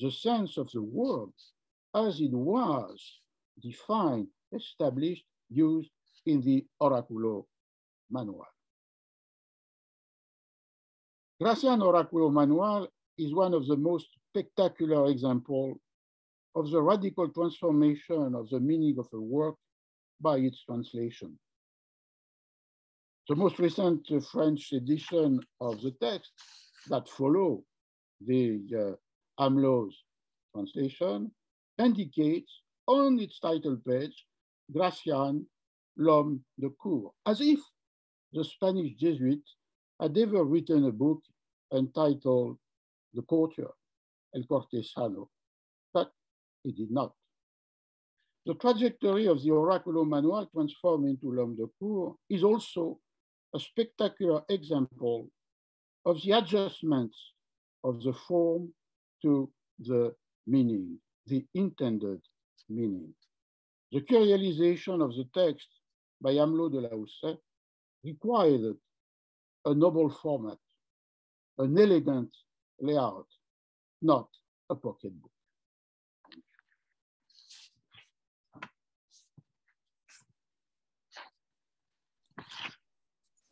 the sense of the world as it was defined, established, used in the Oraculo Manual. Gracian Oraculo Manual is one of the most spectacular examples of the radical transformation of the meaning of a work by its translation. The most recent French edition of the text that follow the uh, Amelot's translation indicates on its title page, Gracian, l'homme de cour, as if the Spanish Jesuit had ever written a book entitled The Courtier, El Cortesano, he did not. The trajectory of the Oraculo Manual transformed into L'Homme de Cour is also a spectacular example of the adjustments of the form to the meaning, the intended meaning. The curialization of the text by Amelot de la Houssaye required a noble format, an elegant layout, not a pocketbook.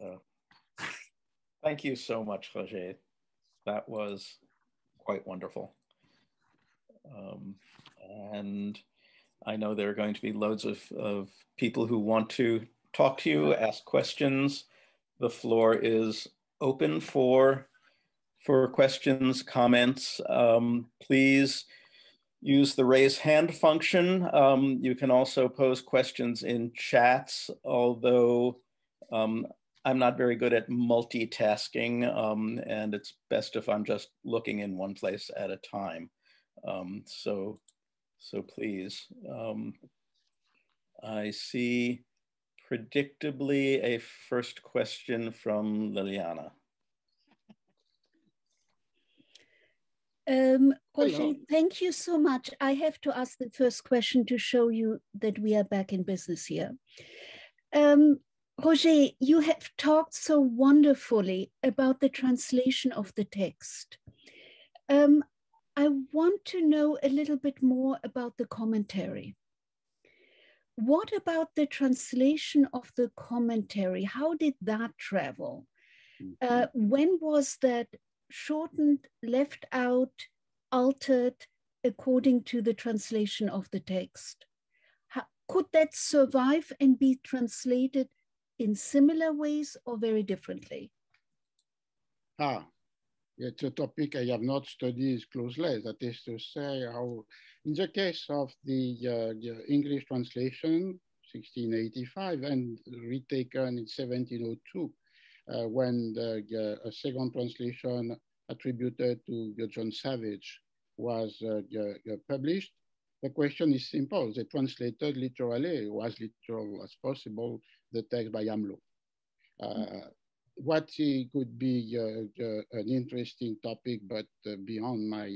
Uh, thank you so much, Roger. That was quite wonderful. Um, and I know there are going to be loads of, of people who want to talk to you, ask questions. The floor is open for, for questions, comments. Um, please use the raise hand function. Um, you can also pose questions in chats, although um, I'm not very good at multitasking, um, and it's best if I'm just looking in one place at a time. Um, so, so please. Um, I see predictably a first question from Liliana. Um, thank you so much. I have to ask the first question to show you that we are back in business here. Um, Roger, you have talked so wonderfully about the translation of the text. Um, I want to know a little bit more about the commentary. What about the translation of the commentary? How did that travel? Uh, mm-hmm. when was that shortened, left out, altered according to the translation of the text? How, could that survive and be translated in similar ways or very differently? Ah, it's a topic I have not studied closely. That is to say, how, in the case of the, uh, the English translation, 1685, and retaken in 1702, uh, when the, uh, a second translation attributed to John Savage was uh, published, the question is simple. They translated literally, as literal as possible, the text by Amelot. Uh, what could be uh, uh, an interesting topic, but beyond my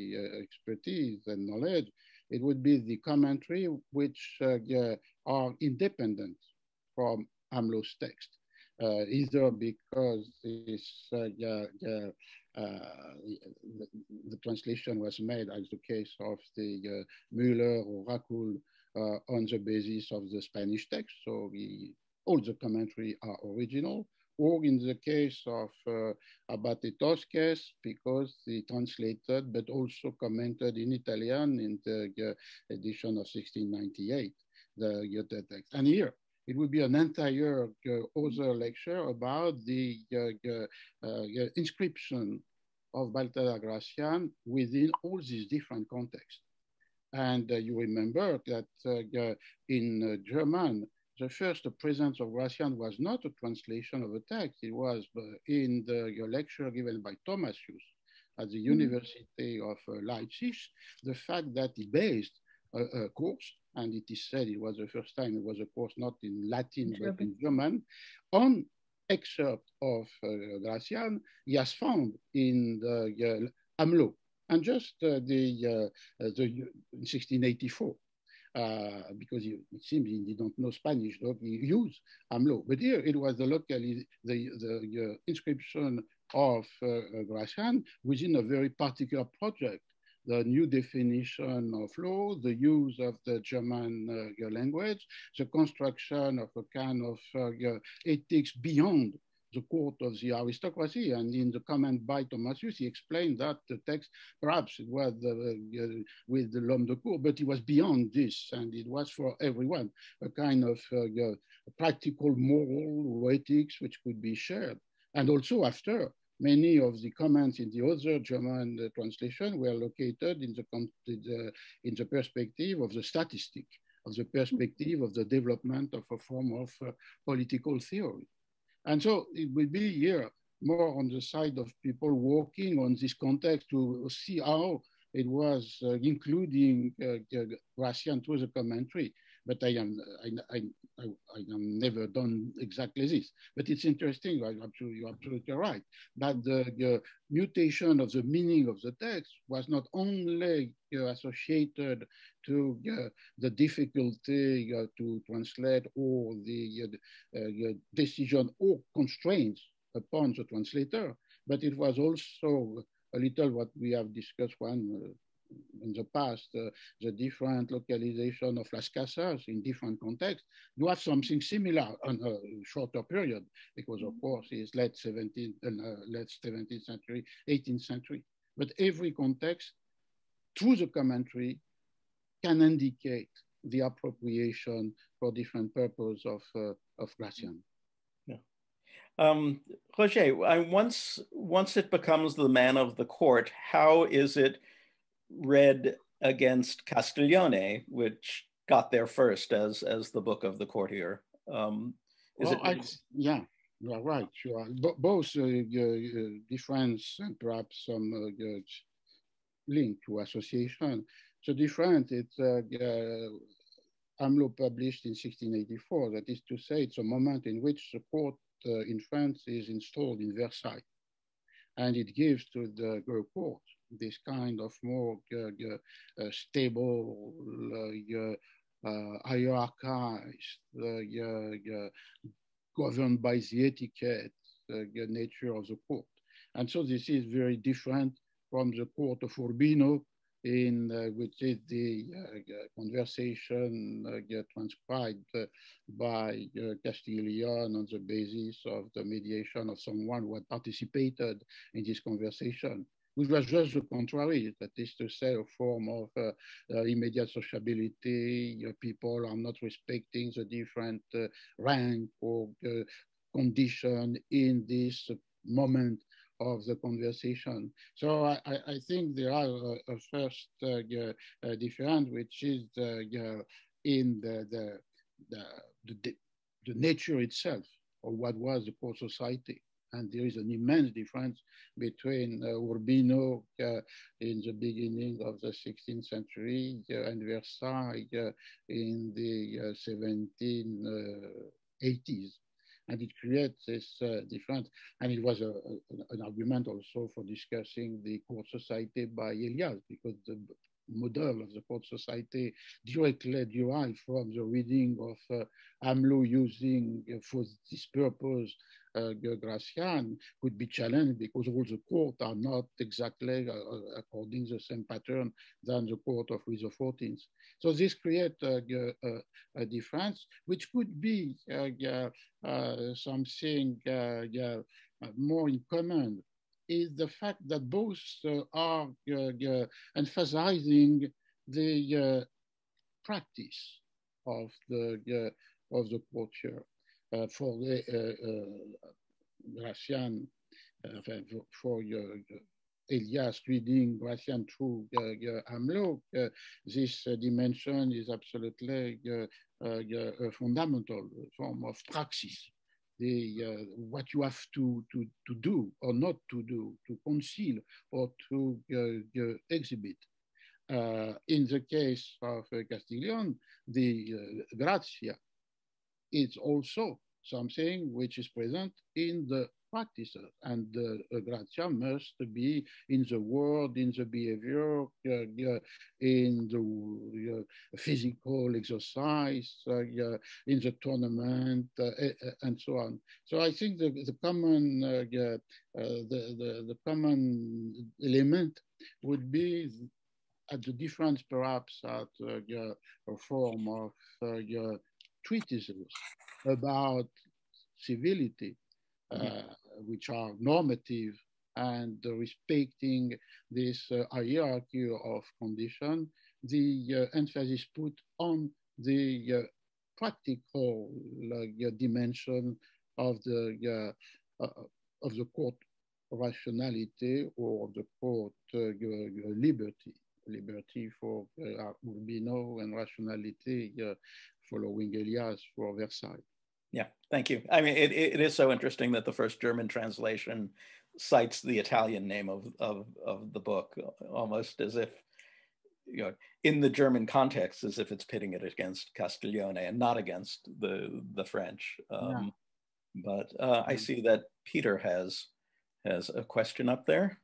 expertise and knowledge, it would be the commentary which are independent from Amelot's text. Uh, either because this, uh, uh, the, the, translation was made, as the case of the Müller Oracle, on the basis of the Spanish text. So we, all the commentary are original, or in the case of uh, Abate Tosques, because he translated but also commented in Italian in the uh, edition of 1698, the, the text. And here, it would be an entire uh, other lecture about the uh, uh, inscription of Balthazar Gracian within all these different contexts. And you remember that in German, the first presence of Gracian was not a translation of a text. It was in the lecture given by Thomasius at the mm-hmm. University of Leipzig, the fact that he based a, a course and it is said it was the first time it was of course not in Latin but in German, on excerpt of uh, Gracian, he has found in the uh, Amelot, and just uh, the, uh, the 1684. Uh, because he, it seems he didn't know Spanish, so he used Amelot. But here it was the local, the, the uh, inscription of Gracian within a very particular project the new definition of law, the use of the German uh, language, the construction of a kind of uh, ethics beyond the court of the aristocracy. And in the comment by Thomasius, he explained that the text, perhaps it was uh, uh, with the l'homme de cour, but it was beyond this, and it was for everyone, a kind of uh, practical moral ethics which could be shared. And also after, many of the comments in the other German uh, translation were located in the, in the perspective of the statistic, of the perspective of the development of a form of uh, political theory. And so it will be here more on the side of people working on this context to see how it was uh, including uh, Gracian to the commentary but I am I, I, I, I am never done exactly this. But it's interesting. I, you're absolutely right. That the, the, mutation of the meaning of the text was not only uh, associated to uh, the difficulty uh, to translate or the uh, uh, decision or constraints upon the translator, but it was also a little what we have discussed one in the past, uh, the different localization of Las Casas in different contexts, you have something similar on a shorter period, because of course it's late 17th, uh, late 17th century, 18th century. But every context, through the commentary, can indicate the appropriation for different purpose of, uh, of Gracian. Yeah. Um, Roger, I, once, once it becomes the man of the court, how is it read against Castiglione, which got there first as as the book of the courtier. Um, is well, it? I, yeah, you are right. You are B both uh, uh, difference and perhaps some uh, link to association. So different. It's uh, uh, Amelot published in 1684. That is to say, it's a moment in which the court uh, in France is installed in Versailles, and it gives to the court this kind of more uh, uh, uh stable, uh, hierarchized, governed by the etiquette, the nature of the court. And so this is very different from the court of Urbino, in uh, which is the uh, conversation uh, transcribed by Castiglione on the basis of the mediation of someone who had participated in this conversation which was just the contrary, that is to say, a form of uh, uh, immediate sociability. people are not respecting the different uh, rank or condition in this moment of the conversation. So I, I think there are a, a first uh, uh, difference, which is uh, in the, the, the, the, the nature itself of what was the court society. And there is an immense difference between uh, Urbino uh, in the beginning of the 16th century uh, and Versailles in the 1780s and it creates this uh, difference. And it was a, a, an argument also for discussing the court society by Elias, because the model of the court society directly derived from the reading of uh, Amelot using uh, for this purpose uh, Gracian could be challenged because all the courts are not exactly uh, uh, according the same pattern than the court of Louis XIV. So this creates a, a, difference, which could be uh, uh, something uh, more in common is the fact that both are emphasizing the practice of the of the uh, Uh, for the uh, uh, Gracian, uh, for Elias reading Gracian through Amelot, this dimension is absolutely a fundamental form of praxis. The, uh, what you have to, to, to do or not to do, to conceal or to uh, exhibit. Uh, in the case of Castiglione, the grazia is also something which is present in the practices and the uh, grazia must be in the word, in the behavior, uh, in the uh, physical exercise, uh, in the tournament, uh, and so on. So I think the, the common uh, the, the, the common element would be at the difference perhaps at a form of treatises about civility, mm-hmm. uh, which are normative and respecting this uh, hierarchy of condition, the uh, emphasis put on the uh, practical dimension of the uh, of the court rationality or the court liberty liberty for uh, Urbino and rationality uh, following Elias for Versailles. Yeah, thank you. I mean, it, it is so interesting that the first German translation cites the Italian name of, of, of the book, almost as if, you know, in the German context, as if it's pitting it against Castiglione and not against the, the French. Um, yeah. But uh, I see that Peter has, has a question up there.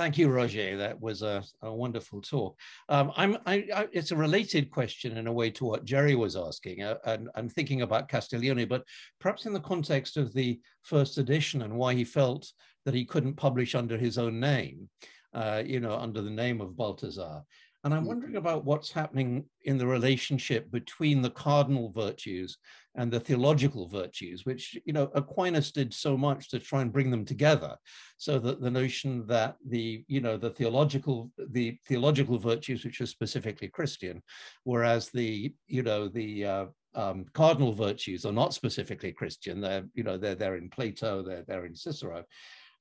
Thank you, Roger. That was a, a wonderful talk. Um, I'm, I, I, it's a related question in a way to what Jerry was asking, uh, and I'm thinking about Castiglione, but perhaps in the context of the first edition and why he felt that he couldn't publish under his own name, uh, you know, under the name of Balthasar. And I'm wondering about what's happening in the relationship between the cardinal virtues and the theological virtues, which, you know, Aquinas did so much to try and bring them together. So that the notion that the, you know, the theological, the theological virtues, which are specifically Christian, whereas the, you know, the uh, um, cardinal virtues are not specifically Christian. They're, you know, they're, they're in Plato, they're, they're in Cicero.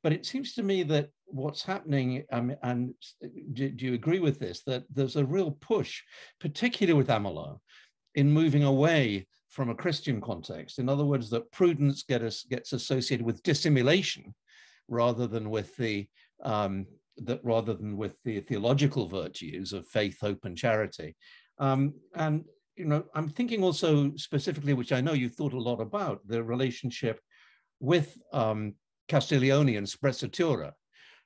But it seems to me that what's happening, um, and do, do, you agree with this, that there's a real push, particularly with Amelot, in moving away from a Christian context. In other words, that prudence get us, gets associated with dissimulation rather than with the um, that rather than with the theological virtues of faith, hope, and charity. Um, and you know, I'm thinking also specifically, which I know you thought a lot about, the relationship with um, Castiglione and sprezzatura,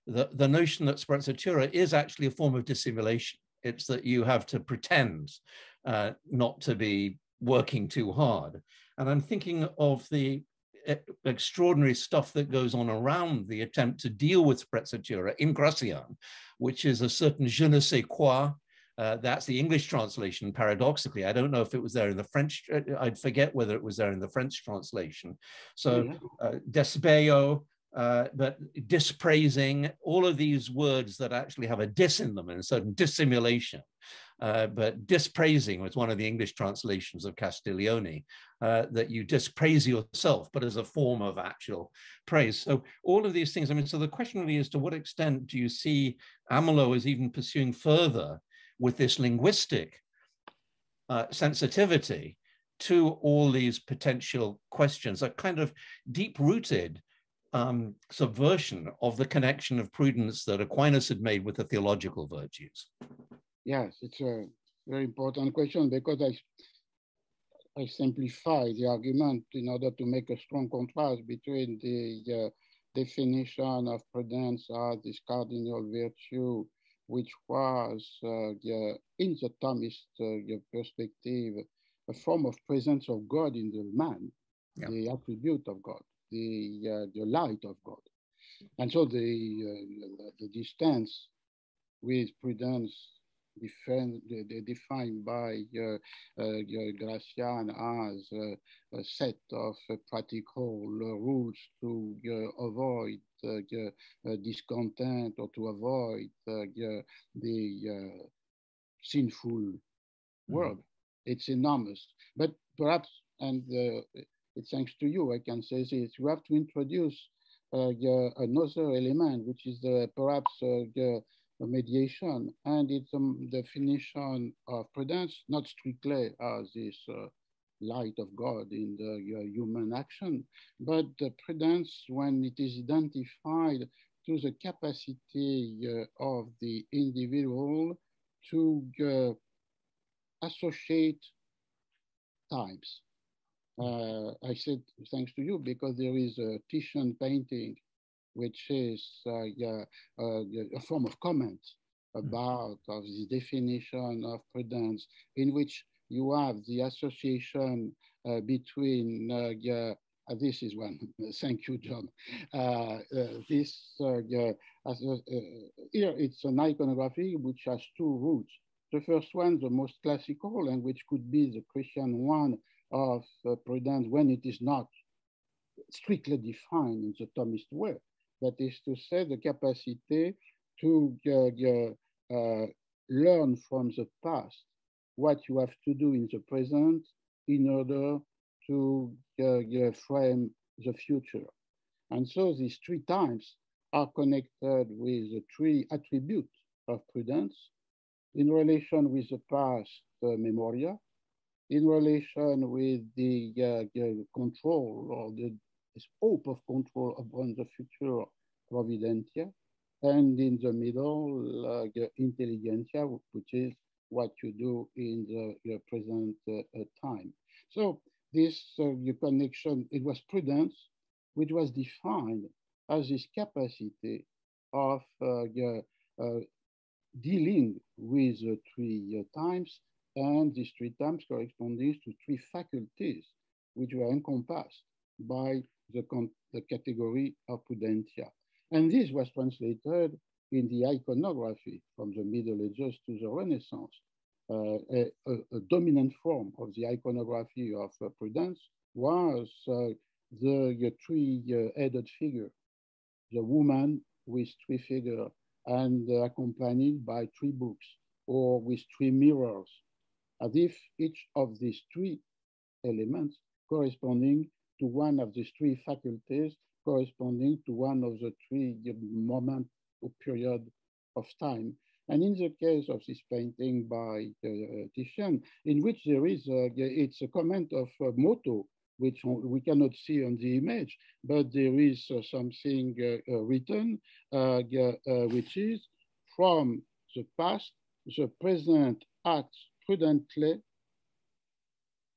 the, the notion that sprezzatura is actually a form of dissimulation. It's that you have to pretend uh, not to be working too hard. And I'm thinking of the extraordinary stuff that goes on around the attempt to deal with sprezzatura in Gracian, which is a certain je ne sais quoi. Uh, that's the English translation, paradoxically. I don't know if it was there in the French, uh, I'd forget whether it was there in the French translation. So, uh, despejo, uh, but dispraising, all of these words that actually have a dis in them and a certain dissimulation. Uh, but dispraising was one of the English translations of Castiglione, uh, that you dispraise yourself, but as a form of actual praise. So all of these things, I mean, so the question really is to what extent do you see Amelot as even pursuing further with this linguistic uh, sensitivity to all these potential questions, a kind of deep-rooted um, subversion of the connection of prudence that Aquinas had made with the theological virtues? Yes, it's a very important question because I, I simplify the argument in order to make a strong contrast between the uh, definition of prudence as this cardinal virtue, which was uh, the, in the Thomist uh, perspective, a form of presence of God in the man, yeah. the attribute of God, the, uh, the light of God. And so the, uh, the distance with prudence defend, defined by uh, uh, Gracian as uh, a set of practical rules to avoid discontent or to avoid the sinful mm-hmm. world. Mm It's enormous. But perhaps, and it's thanks to you, I can say this, you have to introduce uh, another element, which is perhaps uh, mediation and its um, definition of prudence, not strictly as this uh, light of God in the uh, human action, but the prudence when it is identified to the capacity uh, of the individual to uh, associate times. Uh, I said thanks to you because there is a Titian painting which is uh, uh, a form of comment hmm. about of the definition of prudence, in which you have the association uh, between uh, this is one. Thank you, John. Uh, uh, this here it's an iconography which has two roots. The first one, the most classical, and which could be the Christian one of prudence when it is not strictly defined in the Thomist way. That is to say, the capacity to uh, uh, learn from the past what you have to do in the present in order to uh, frame the future. And so these three times are connected with the three attributes of prudence in relation with the past uh, memoria, in relation with the uh, control or the this hope of control upon the future providentia, and in the middle, uh, intelligentia, which is what you do in the present uh, uh, time. So this uh, connection, it was prudence, which was defined as this capacity of uh, dealing with the three times, and these three times corresponding to three faculties which were encompassed by the, the category of prudentia. And this was translated in the iconography from the Middle Ages to the Renaissance. Uh, a, a, a, dominant form of the iconography of uh, prudence was uh, the, the three-headed figure, the woman with three figures and accompanied by three books or with three mirrors, as if each of these three elements corresponding to one of these three faculties corresponding to one of the three moment or period of time. And in the case of this painting by uh, Titian, in which there is, a, it's a comment of a motto, which we cannot see on the image, but there is uh, something uh, uh written, uh, uh, which is from the past, the present acts prudently,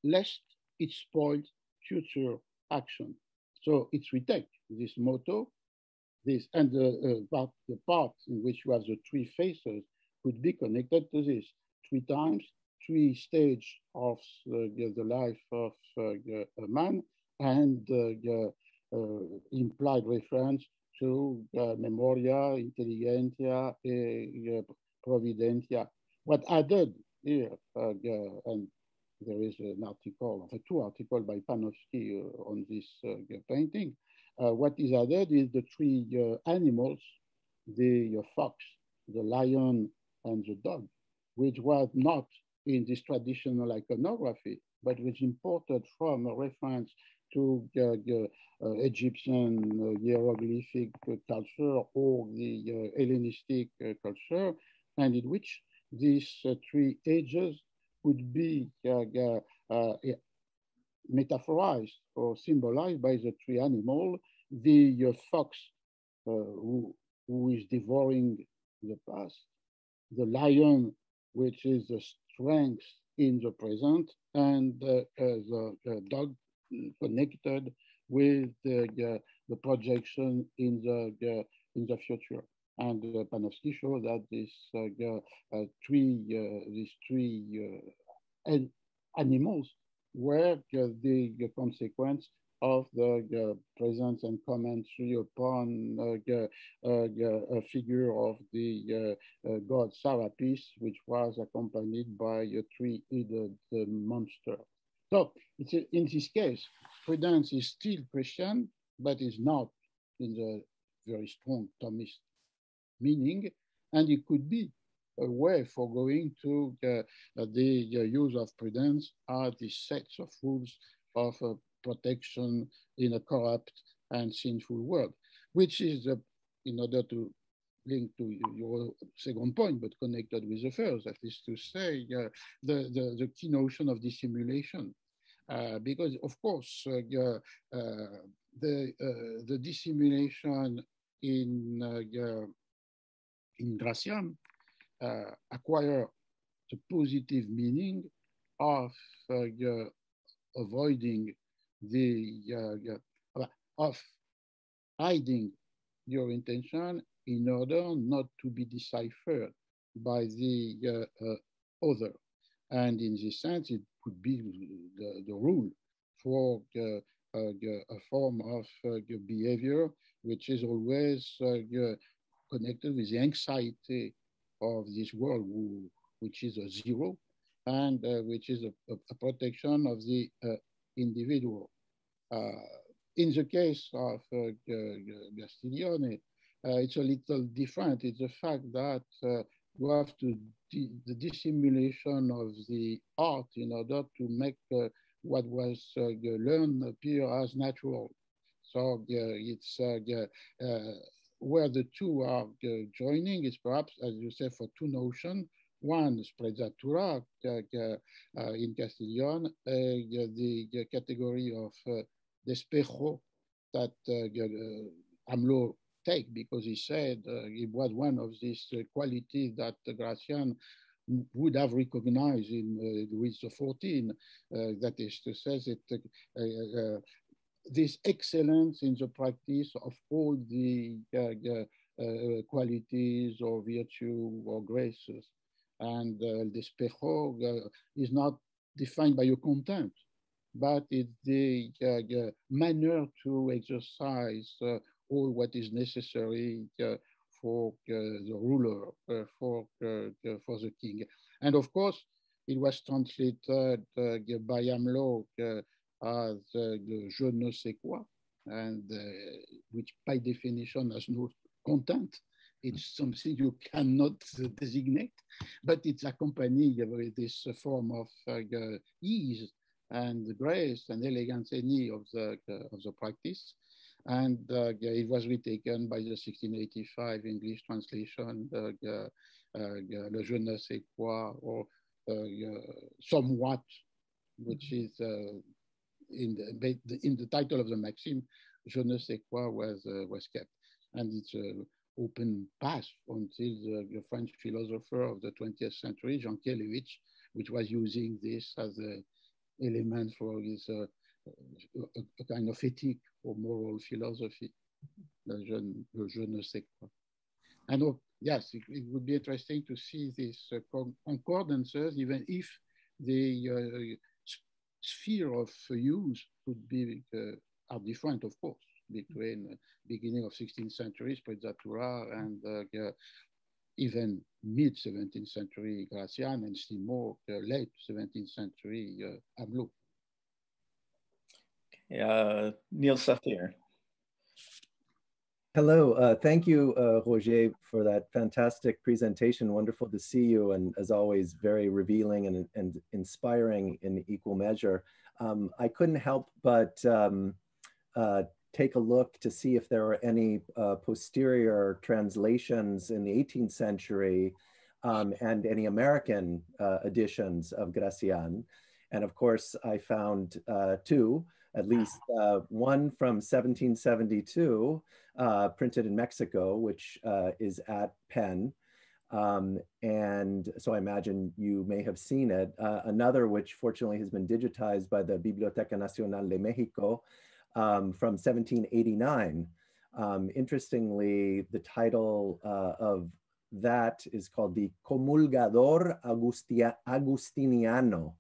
lest it spoil future action. So it's we take this motto this, and the, uh, part, the part in which you have the three faces could be connected to this three times, three stage of uh, the, the life of uh, a man, and implied reference to memoria, intelligentia, eh, eh, providentia. What added here, and there is an article, two article by Panofsky uh, on this uh, painting. Uh, what is added is the three animals, the fox, the lion, and the dog, which was not in this traditional iconography, but was imported from a reference to uh, uh, Egyptian uh, hieroglyphic culture or the Hellenistic culture, and in which these three ages could be uh, uh, metaphorized or symbolized by the three animals, the fox who, who is devouring the past, the lion, which is the strength in the present, and uh, the uh, dog connected with the, the projection in the, in the future. And uh, Panofsky showed that this uh, uh, three, these three animals were the consequence of the presence and commentary upon uh, figure of the uh, god Sarapis, which was accompanied by a three-headed monster. So in this case, Prudence is still Christian, but is not in the very strong Thomist meaning, and it could be a way for going to the, uh, the use of prudence are the sets of rules of uh, protection in a corrupt and sinful world, which is, uh, in order to link to your second point, but connected with the first, that is to say, uh, the, the, the key notion of dissimulation. Uh, because, of course, uh, the, the dissimulation in in Gracian uh, acquire the positive meaning of uh, avoiding the uh, of hiding your intention in order not to be deciphered by the uh, uh, other. And in this sense, it could be the, the rule for uh, a form of behavior which is always connected with the anxiety of this world, who, which is a zero, and uh, which is a, a, protection of the uh, individual. Uh, in the case of uh, Castiglione, uh, it's a little different. It's the fact that you have to the dissimulation of the art in order to make what was learned appear as natural. So it's where the two are uh, joining is perhaps, as you say, for two notions. One, sprezzatura uh, uh, in Castiglione, the category of despejo that Amelot take because he said uh, it was one of these uh, qualities that Gracian would have recognized in uh, Louis XIV. that is to say that this excellence in the practice of all the uh, uh, qualities or virtue or graces. And uh, despejo uh, is not defined by your content, but it's the uh, manner to exercise uh, all what is necessary for the ruler, for, for the king. And of course, it was translated by Amelot as the je ne sais quoi, and uh, which by definition has no content. It's something you cannot designate, but it's accompanied with this form of uh, ease and grace and elegance any of the, of the practice. And uh, it was retaken by the 1685 English translation, uh, uh, Le Je ne sais quoi, or somewhat, which is in the, in the title of the maxim, je ne sais quoi was, uh, was kept. And it's an open path until the, the, French philosopher of the 20th century, Jankélévitch, which was using this as an element for his uh, a, a, kind of ethic or moral philosophy. le je, le je ne sais quoi. And oh, yes, it, it, would be interesting to see these uh, concordances, even if the uh, sphere of use could be uh, are different, of course, between uh, beginning of 16th century Sprezzatura and uh, even mid 17th century Gracian and still more late 17th century uh, Amelot. Uh, Neil Safier. Hello, uh, thank you, uh, Roger, for that fantastic presentation. Wonderful to see you, and as always, very revealing and, and inspiring in equal measure. Um, I couldn't help but um, uh, take a look to see if there were any uh, posterior translations in the 18th century um, and any American uh, editions of Gracian. And of course, I found uh, two at least uh, one from 1772, uh, printed in Mexico, which uh, is at Penn. Um, and so I imagine you may have seen it. Uh, another, which fortunately has been digitized by the Biblioteca Nacional de Mexico um, from 1789. Um, interestingly, the title uh, of that is called the Comulgador Agustia Agustiniano,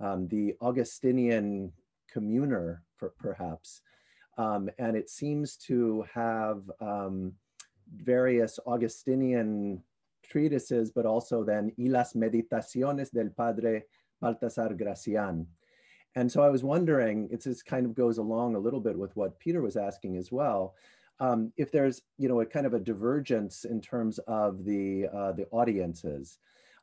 um, the Augustinian communer, per, perhaps. Um, and it seems to have um, various Augustinian treatises, but also then y las meditaciones del padre Baltasar Gracian. And so I was wondering, it just kind of goes along a little bit with what Peter was asking as well. Um, if there's, you know, a kind of a divergence in terms of the uh, the audiences,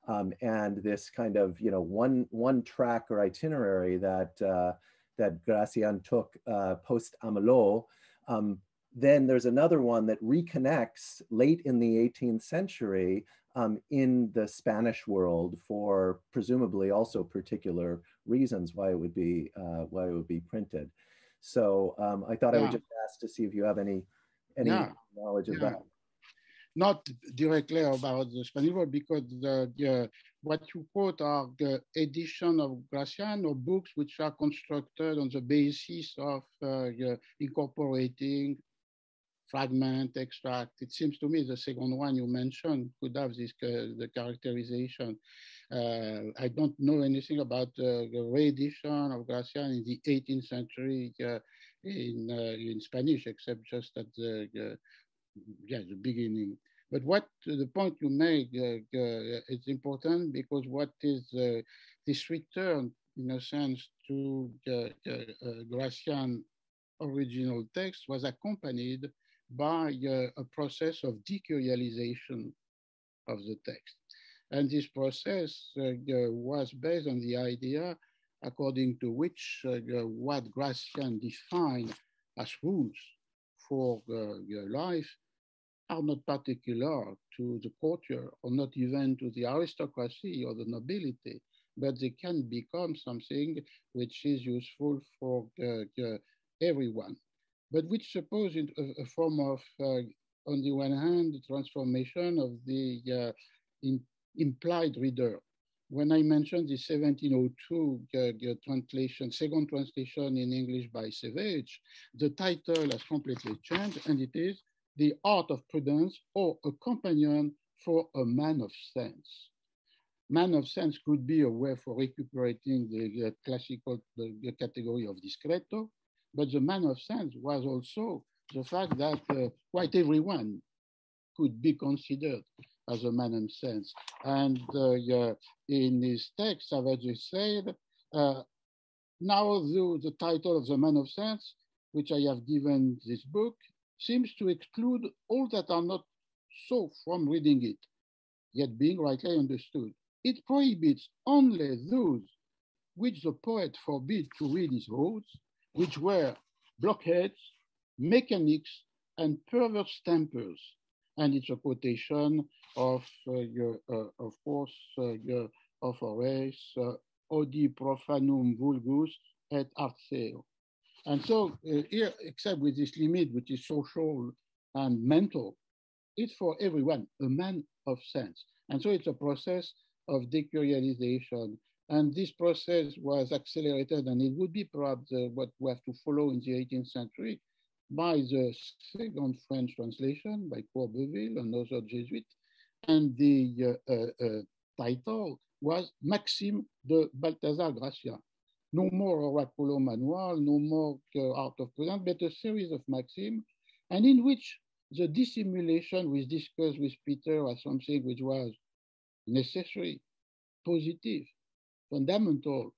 um, and this kind of, you know, one one track or itinerary that uh, that Gracian took uh, post Amelot. Um, then there's another one that reconnects late in the 18th century um, in the Spanish world for presumably also particular reasons why it would be uh, why it would be printed. So um, I thought yeah. I would just ask to see if you have any any yeah. knowledge of yeah. that not directly about the Spanish world because the, the, what you quote are the edition of Gracian or books which are constructed on the basis of uh, incorporating fragment, extract. It seems to me the second one you mentioned could have this uh, the characterization. Uh, I don't know anything about uh, the re-edition of Gracian in the 18th century uh, in uh, in Spanish, except just at the yeah, the beginning. But what the point you make uh, uh, is important because what is uh, this return, in a sense, to the Gracian original text was accompanied by a process of decurialization of the text. And this process uh, was based on the idea according to which uh, what Gracian defined as rules for life are not particular to the courtier or not even to the aristocracy or the nobility, but they can become something which is useful for uh, uh, everyone, but which suppose a, a form of, uh, on the one hand, transformation of the uh, in, implied reader. When I mentioned the 1702 uh, translation, second translation in English by Savage, the title has completely changed and it is the art of prudence or a companion for a man of sense. Man of sense could be a way for recuperating the, the classical the, the, category of discreto, but the man of sense was also the fact that uh, quite everyone could be considered as a man of sense. And uh, uh, in his text, Savage said, uh, now the title of the man of sense, which I have given this book, seems to exclude all that are not so from reading it, yet being rightly understood. It prohibits only those which the poet forbid to read his odes, which were blockheads, mechanics, and perverse tempers. And it's a quotation of, uh, your, uh, of course, uh, your, of Horace, uh, Odi profanum vulgus et arceo. And so uh, here, except with this limit, which is social and mental, it's for everyone, a man of sense. And so it's a process of decurialization. And this process was accelerated, and it would be perhaps uh, what we have to follow in the 18th century by the second French translation by Courbeville, another Jesuit, and the uh, uh, uh, title was Maxime de Balthazar Gracian. No more oracular manual, no more uh, art of present, but a series of maxims, and in which the dissimulation we discussed with Peter as something which was necessary, positive, fundamental,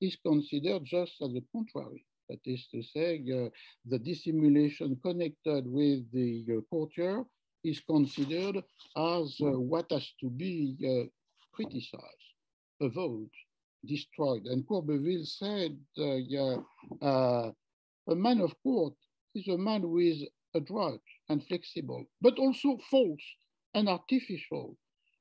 is considered just as the contrary. That is to say, uh, the dissimulation connected with the uh, courtier is considered as uh, what has to be uh, criticized, avoided, destroyed. And Courbeville said, uh, uh, a man of court is a man who is adroit and flexible, but also false and artificial.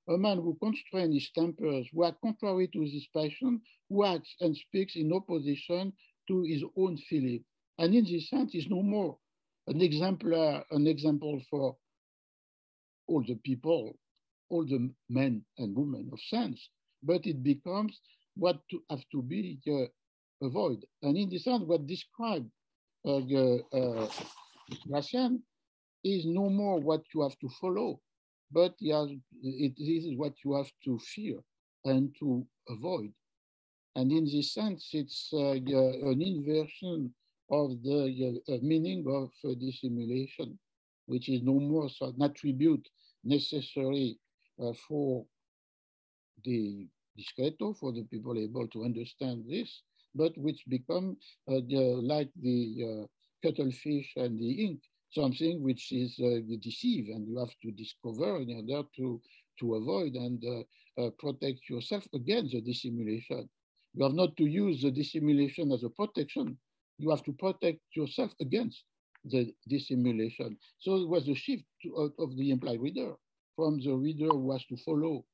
A man who constrains his tempers, who acts contrary to his passion, who acts and speaks in opposition to his own feeling. And in this sense, is no more an exemplar, an example for all the people, all the men and women of sense, but it becomes what to have to be uh, avoided. And in this sense, what described uh, uh, Gracian is no more what you have to follow, but has, it is what you have to fear and to avoid. And in this sense, it's uh, an inversion of the uh, meaning of uh, dissimulation, which is no more so an attribute necessary uh, for the discreto, for the people able to understand this, but which become uh, the, like the uh, cuttlefish and the ink, something which is uh, deceive and you have to discover in order to, to avoid and uh, uh, protect yourself against the dissimulation. You have not to use the dissimulation as a protection. You have to protect yourself against the dissimulation. So it was a shift to, of the implied reader from the reader who has to follow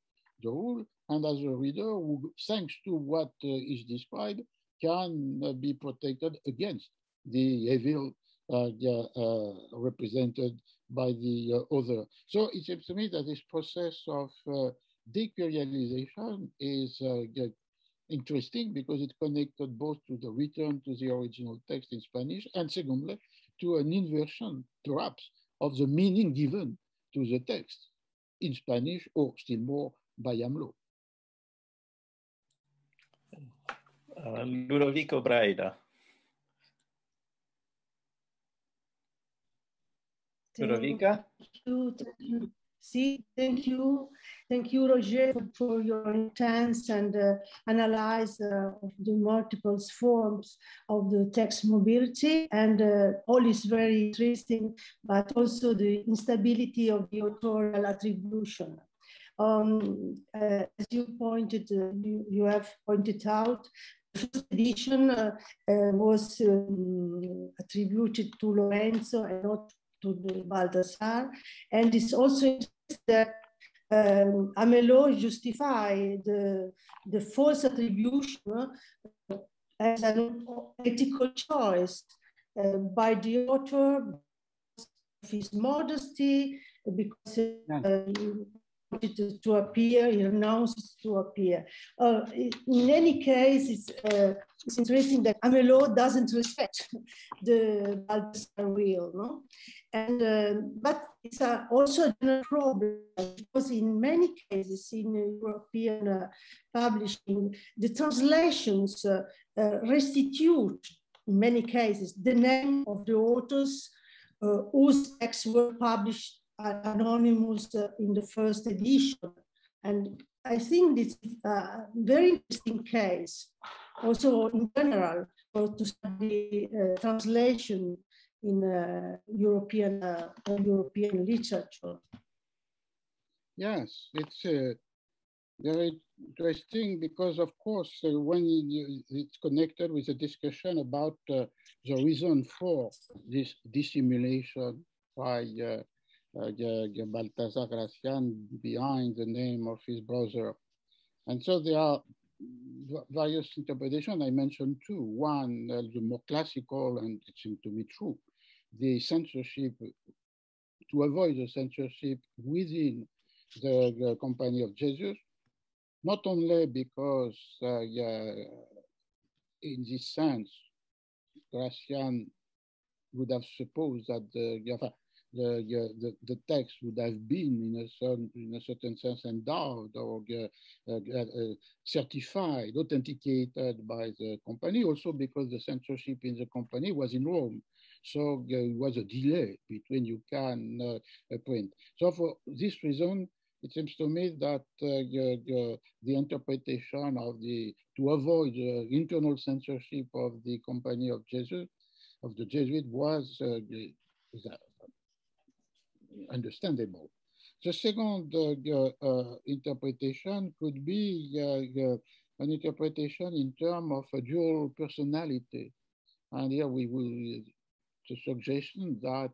the rule and as a reader who, thanks to what uh, is described, can uh, be protected against the evil uh, uh, represented by the uh, other. So it seems to me that this process of uh, decurialization is interesting because it connected both to the return to the original text in Spanish and secondly to an inversion perhaps of the meaning given to the text in Spanish or still more by Amelot. Uh, Ludovico Braida. Ludovica? Thank you. See, thank you. Thank you, Roger, for, your intense and uh, analyze uh, of the multiple forms of the text mobility. And uh, all is very interesting, but also the instability of the authorial attribution. Um, uh, as you pointed, uh, you, you have pointed out, first edition uh, was um, attributed to Lorenzo and not to Baldassar. And it's also that um, Amelot justified the, the false attribution uh, as an ethical choice uh, by the author of his modesty, because uh, to, to appear, he announced to appear. Uh, in any case, it's, uh, it's interesting that Amelot doesn't respect the Balthasar will, no? And, uh, but it's also a problem because in many cases in European uh, publishing, the translations uh, uh, restitute, in many cases, the name of the authors whose texts were published anonymous uh, in the first edition. And I think this is a very interesting case, also in general, for to study uh, translation in uh, European uh, European literature. Yes, it's uh, very interesting because, of course, uh, when it's connected with a discussion about the reason for this dissimulation by uh, Balthazar Gracian behind the name of his brother. And so there are various interpretations. I mentioned two. One, uh, the more classical, and it seems to be true, the censorship, to avoid the censorship within the, the Company of Jesus, not only because uh, yeah, in this sense, Gracian would have supposed that the, the, the, the, text would have been in a certain, in a certain sense endowed or uh, uh, uh, certified, authenticated by the company, also because the censorship in the company was in Rome. So there was a delay between you can print. So for this reason, it seems to me that uh, the interpretation of the, to avoid the internal censorship of the company of Jesuit, of the Jesuit was uh, understandable. The second uh, uh, interpretation could be uh, an interpretation in terms of a dual personality. And here we will, the suggestion that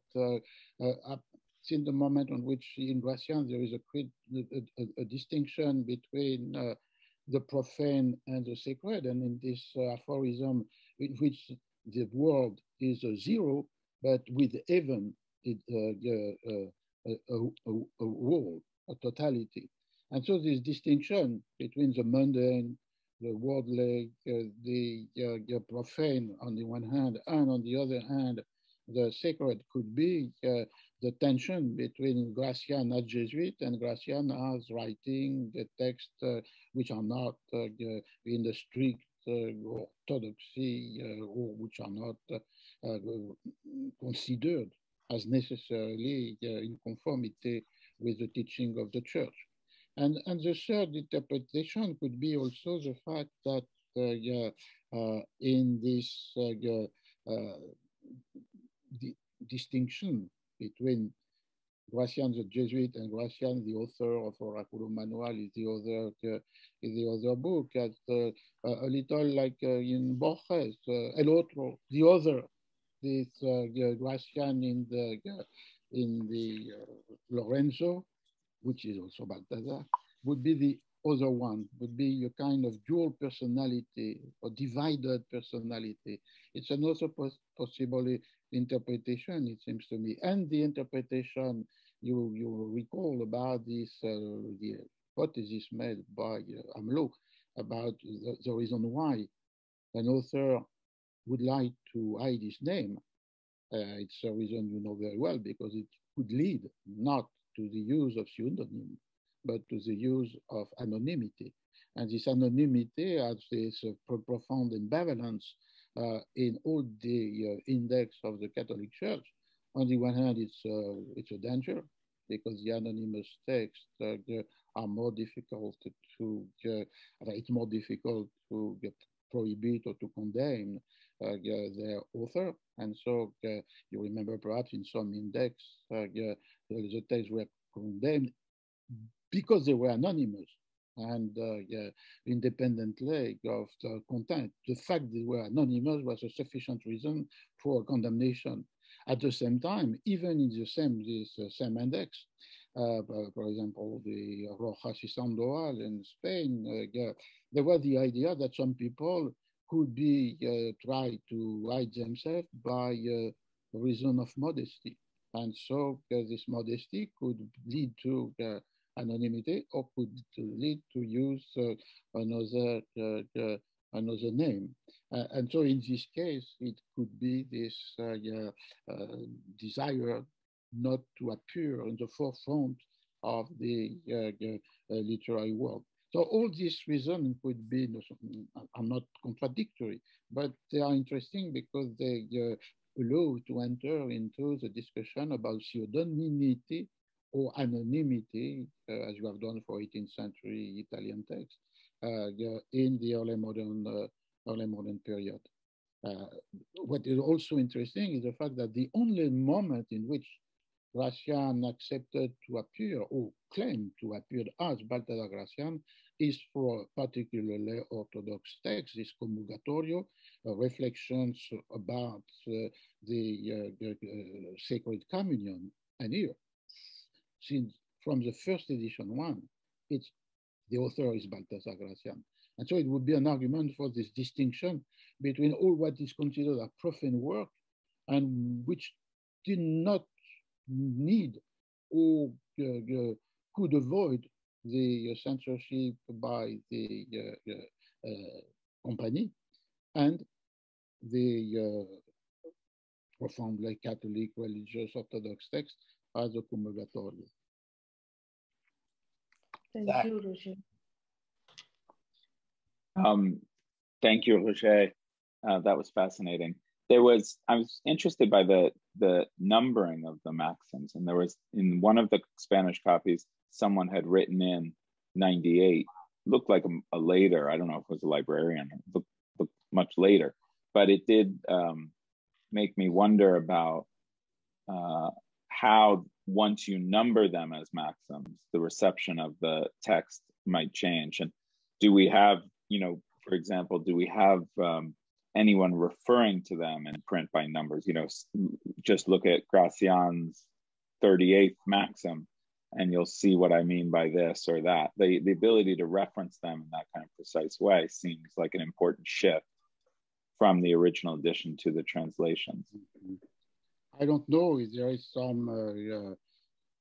since the moment on which in Gracian there is a, a, a, distinction between uh, the profane and the sacred, and in this uh, aphorism in which the world is a zero, but with heaven uh, a, a, a whole, a totality. And so this distinction between the mundane, the worldly, uh, the uh, profane on the one hand, and on the other hand, the sacred could be uh, the tension between Gracian as Jesuit and Gracian as writing the texts uh, which are not uh, in the strict uh, orthodoxy uh, or which are not considered as necessarily uh, in conformity with the teaching of the church. And, and the third interpretation could be also the fact that uh, uh, in this di distinction between Gracian the Jesuit and Gracian the author of Oraculum Manual is the other uh, is the other book as uh, a little like uh, in Borges El Otro the other this uh, Gracian in the in the uh, Lorenzo, which is also Balthasar, would be the other one, would be a kind of dual personality or divided personality. It's another pos possible interpretation, it seems to me. And the interpretation you, you recall about this, uh, the hypothesis made by uh, Amelot about the, the reason why an author would like to hide his name, uh, it's a reason you know very well because it could lead not to the use of pseudonym, but to the use of anonymity. And this anonymity has this uh, profound imbalance uh, in all the uh, index of the Catholic Church. On the one hand, it's, uh, it's a danger because the anonymous texts uh, are more difficult to, it's more difficult to prohibit or to condemn their author. And so uh, you remember perhaps in some index, uh, the texts were condemned because they were anonymous and uh, independently of the content. The fact they were anonymous was a sufficient reason for condemnation. At the same time, even in the same, this uh, same index, uh, for example, the Rojas y Sandoval in Spain, there was the idea that some people could be uh, tried to hide themselves by uh, reason of modesty. And so uh, this modesty could lead to uh, anonymity or could lead to use uh, another, uh, another name. and so in this case, it could be this desire not to appear in the forefront of the literary world. So all these reasons could be, are not contradictory, but they are interesting because they uh, allow to enter into the discussion about pseudonymity or anonymity, uh, as you have done for 18th century Italian text, uh, in the early modern, uh, early modern period. Uh, what is also interesting is the fact that the only moment in which Gracian accepted to appear or claimed to appear as Balthazar Gracian is for particularly Orthodox texts, this Comulgatorio, uh, reflections about uh, the, uh, uh, Sacred Communion. And here, since from the first edition one, it's the author is Balthazar Gracian. And so it would be an argument for this distinction between all what is considered a profane work and which did not need or uh, uh, could avoid the censorship by the uh, company and the profoundly Catholic, religious, Orthodox text as a Commiseratorio. Thank Zach. you, Roger. Um, thank you, Roger. Uh, that was fascinating. There was I was interested by the the numbering of the maxims, and there was in one of the Spanish copies, someone had written in 98. Looked like a, a later. I don't know if it was a librarian. Looked, looked much later, but it did um, make me wonder about uh, how once you number them as maxims, the reception of the text might change. And do we have, you know, for example, do we have um, anyone referring to them in print by numbers? You know, just look at Gracian's 38th maxim and you'll see what I mean by this or that. The, the ability to reference them in that kind of precise way seems like an important shift from the original edition to the translations. I don't know if there is some uh, uh,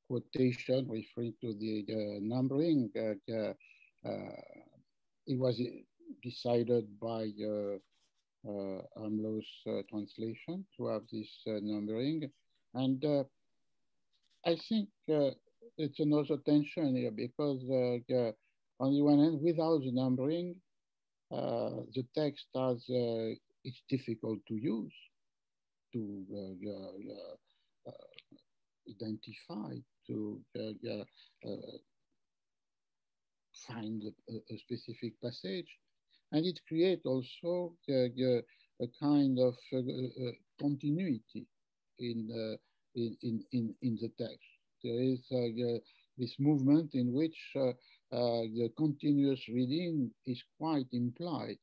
quotation referring to the uh, numbering. Uh, uh, it was decided by uh, Amelot's translation to have this numbering. And I think it's another tension here because on the one hand, without the numbering, the text has it's difficult to use, to uh, uh, identify, to uh, find a, a, specific passage. And it creates also a kind of uh, uh, uh, continuity in, in, in, in the text. There is this movement in which the continuous reading is quite implied.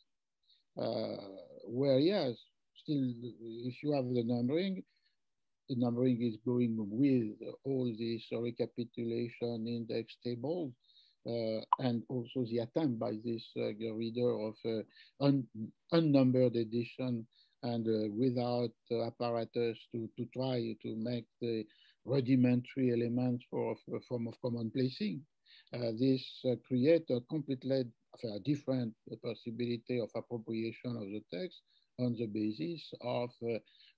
Uh, where yes, still, if you have the numbering, the numbering is going with all these recapitulation index tables, uh, and also the attempt by this uh, reader of uh, un unnumbered edition and uh, without apparatus to, to try to make the rudimentary elements for a form of common placing. Uh, this uh, create a completely different possibility of appropriation of the text on the basis of uh,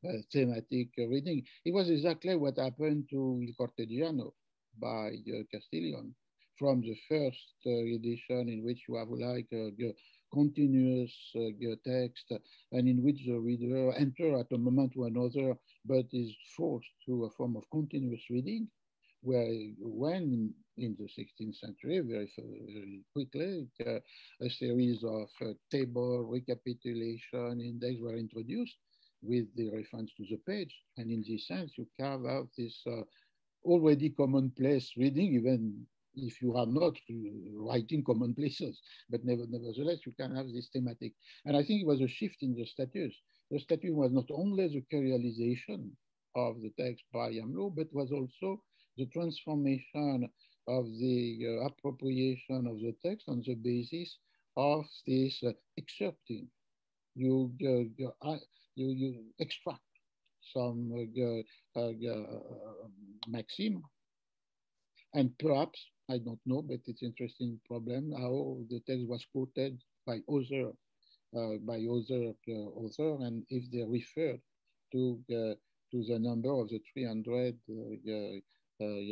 uh, thematic reading. It was exactly what happened to Il Cortegiano by uh, Castillon from the first uh, edition in which you have like a continuous text and in which the reader enter at a moment to another but is forced to a form of continuous reading where when in the 16th century, very, very quickly, uh, a series of uh, table recapitulation index were introduced with the reference to the page. And in this sense, you carve out this uh, already commonplace reading, even if you are not writing commonplaces, but never, nevertheless, you can have this thematic. And I think it was a shift in the status. The status was not only the curialization of the text by Amelot, but was also the transformation of the uh, appropriation of the text on the basis of this uh, excerpting. You, uh, you, you, extract some uh, uh, uh, maxim, and perhaps, I don't know, but it's interesting problem how the text was quoted by other, by other author, and if they referred to, to the number of the 300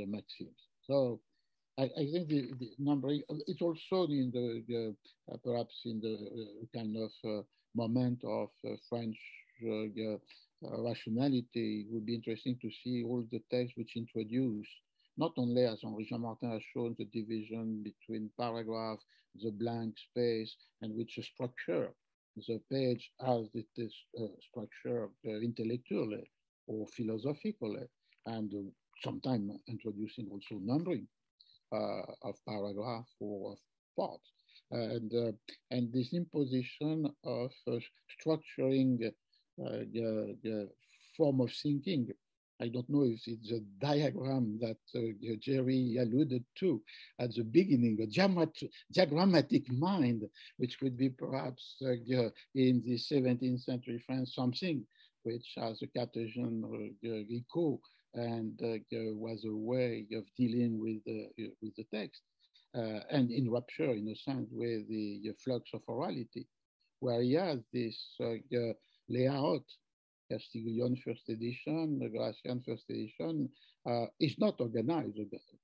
maxims. So I, I think the, the, numbering, it's also in the, the uh, perhaps in the uh, kind of uh, moment of uh, French uh, uh, rationality, it would be interesting to see all the texts which introduce, not only as Henri Jean Martin has shown, the division between paragraph, the blank space, and which structure the page as it is structured intellectually or philosophically, and sometimes introducing also numbering uh, of paragraph or of parts. And, uh, and this imposition of uh, structuring the, the form of thinking I don't know if it's a diagram that uh, Jerry alluded to at the beginning, a diagrammatic mind, which could be perhaps uh, in the 17th century France something which has a Cartesian uh, echo and uh, was a way of dealing with the, with the text uh, and in rupture, in a sense, with the flux of orality, where he has this uh, layout Castiglione first edition, the Gracian first edition, uh, is not organized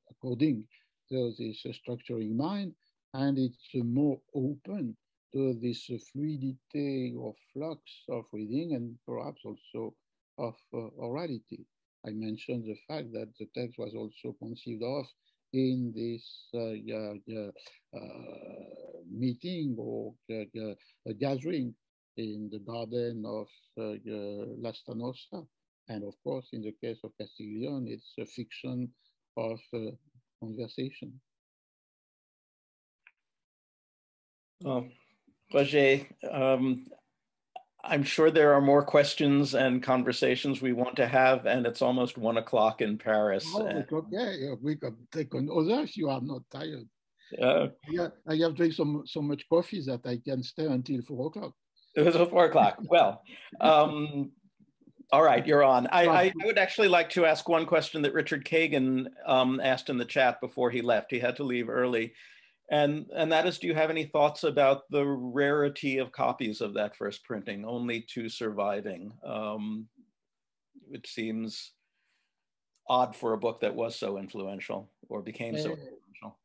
according to this structure in mind, and it's more open to this fluidity or flux of reading and perhaps also of uh, orality. I mentioned the fact that the text was also conceived of in this uh, uh, meeting or gathering in the garden of Lastanosa. And of course, in the case of Castiglione, it's a fiction of conversation. Well, Roger, um, I'm sure there are more questions and conversations we want to have, and it's almost one o'clock in Paris. Oh, and... okay. We can take on others. You are not tired. Uh, yeah, I have drank so, so much coffee that I can stay until four o'clock. It was four o'clock. Well, um, all right, you're on. I, I, I, would actually like to ask one question that Richard Kagan um, asked in the chat before he left. He had to leave early. And, and that is, do you have any thoughts about the rarity of copies of that first printing, only two surviving? Um, it seems odd for a book that was so influential or became so uh, influential.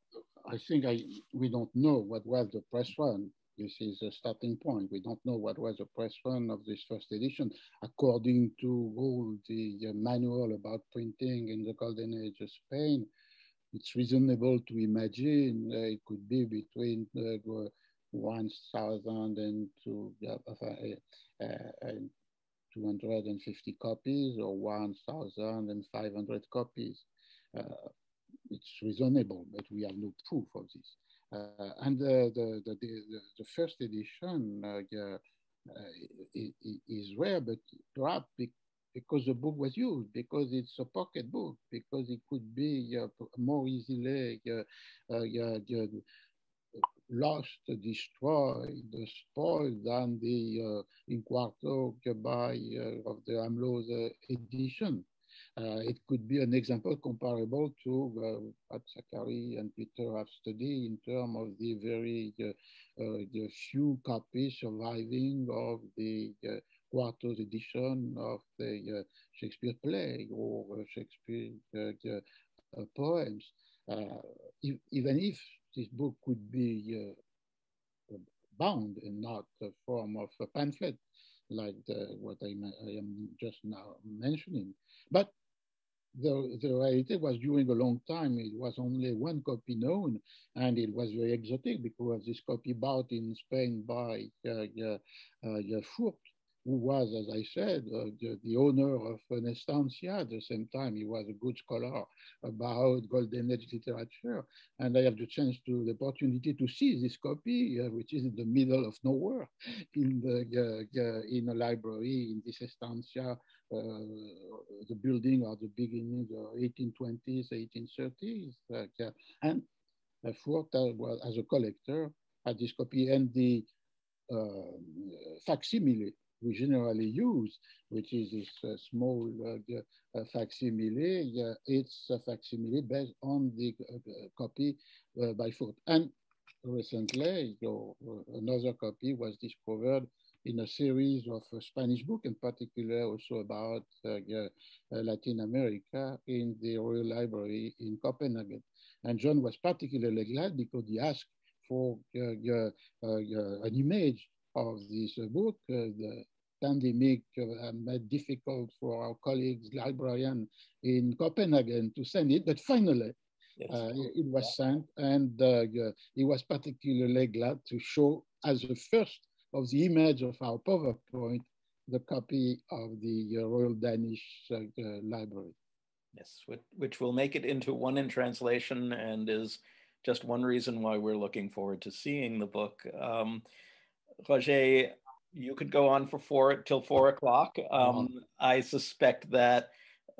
I think I, we don't know what was the press run. This is a starting point. We don't know what was the press run of this first edition. According to all the manual about printing in the golden age of Spain, it's reasonable to imagine uh, it could be between uh, 1,000 and, two, uh, and 250 copies or 1,500 copies. Uh, it's reasonable, but we have no proof of this. Uh, and the, the, the, the, first edition uh, is rare, but perhaps because the book was used, because it's a pocket book, because it could be uh, more easily uh, uh, lost, destroyed, spoiled than the uh, in quarto by uh, of the Amelot's edition. Uh, it could be an example comparable to uh, what Zachary and Peter have studied in terms of the very uh, the few copies surviving of the Quarto's edition of the uh, Shakespeare play or uh, Shakespeare uh, poems. If, even if this book could be bound and not a form of a pamphlet, like the, what I, I, am just now mentioning. But the, the reality was during a long time, it was only one copy known, and it was very exotic because this copy bought in Spain by uh, uh, uh, Furt who was, as I said, uh, the, the, owner of an estancia. At the same time, he was a good scholar about Golden Age literature. And I have the chance to, the opportunity to see this copy, uh, which is in the middle of nowhere, in the uh, in a library in this estancia, uh, the building of the beginning of the 1820s, 1830s. and uh, Furt, was, as a collector, had this copy and the uh, facsimile we generally use, which is this uh, small uh, uh facsimile. it's a facsimile based on the uh, copy uh, by Furt. And recently, another copy was discovered in a series of Spanish book, in particular also about Latin America in the Royal Library in Copenhagen. And John was particularly glad because he asked for uh, uh, an image of this book, uh, the pandemic uh, made difficult for our colleagues, librarians in Copenhagen to send it, but finally yes. uh, it was sent and uh, he was particularly glad to show as the first of the image of our PowerPoint the copy of the uh, Royal Danish Library. Yes, which will make it into Won in Translation and is just one reason why we're looking forward to seeing the book. Um, Roger, you could go on for four till four o'clock. Uh-huh. Um, I suspect that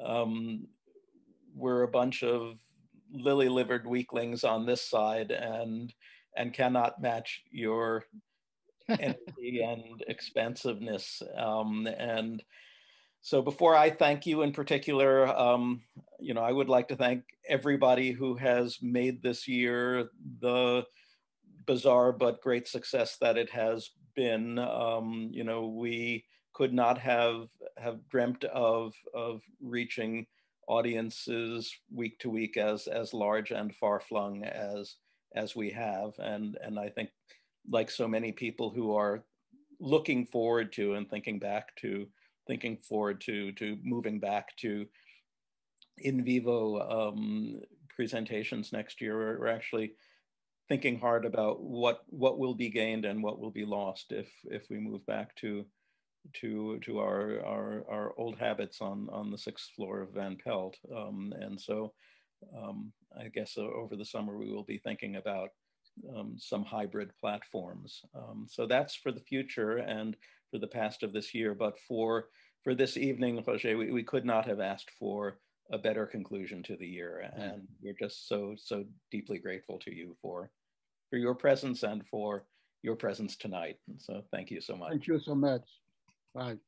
um, we're a bunch of lily-livered weaklings on this side, and and cannot match your energy and expansiveness. Um, and so, before I thank you in particular, um, you know, I would like to thank everybody who has made this year the bizarre but great success that it has been. Um, you know, we could not have have dreamt of of reaching audiences week to week as as large and far flung as as we have and and I think like so many people who are looking forward to and thinking back to thinking forward to to moving back to in vivo um, presentations next year we're, actually thinking hard about what what will be gained and what will be lost if if we move back to to to our our, our old habits on on the sixth floor of Van Pelt. Um, and so um, I guess uh, over the summer we will be thinking about um, some hybrid platforms. Um, so that's for the future and for the past of this year. But for for this evening, Roger, we, we could not have asked for a better conclusion to the year. And we're just so, so deeply grateful to you for, for your presence and for your presence tonight. And So thank you so much. Thank you so much. Bye.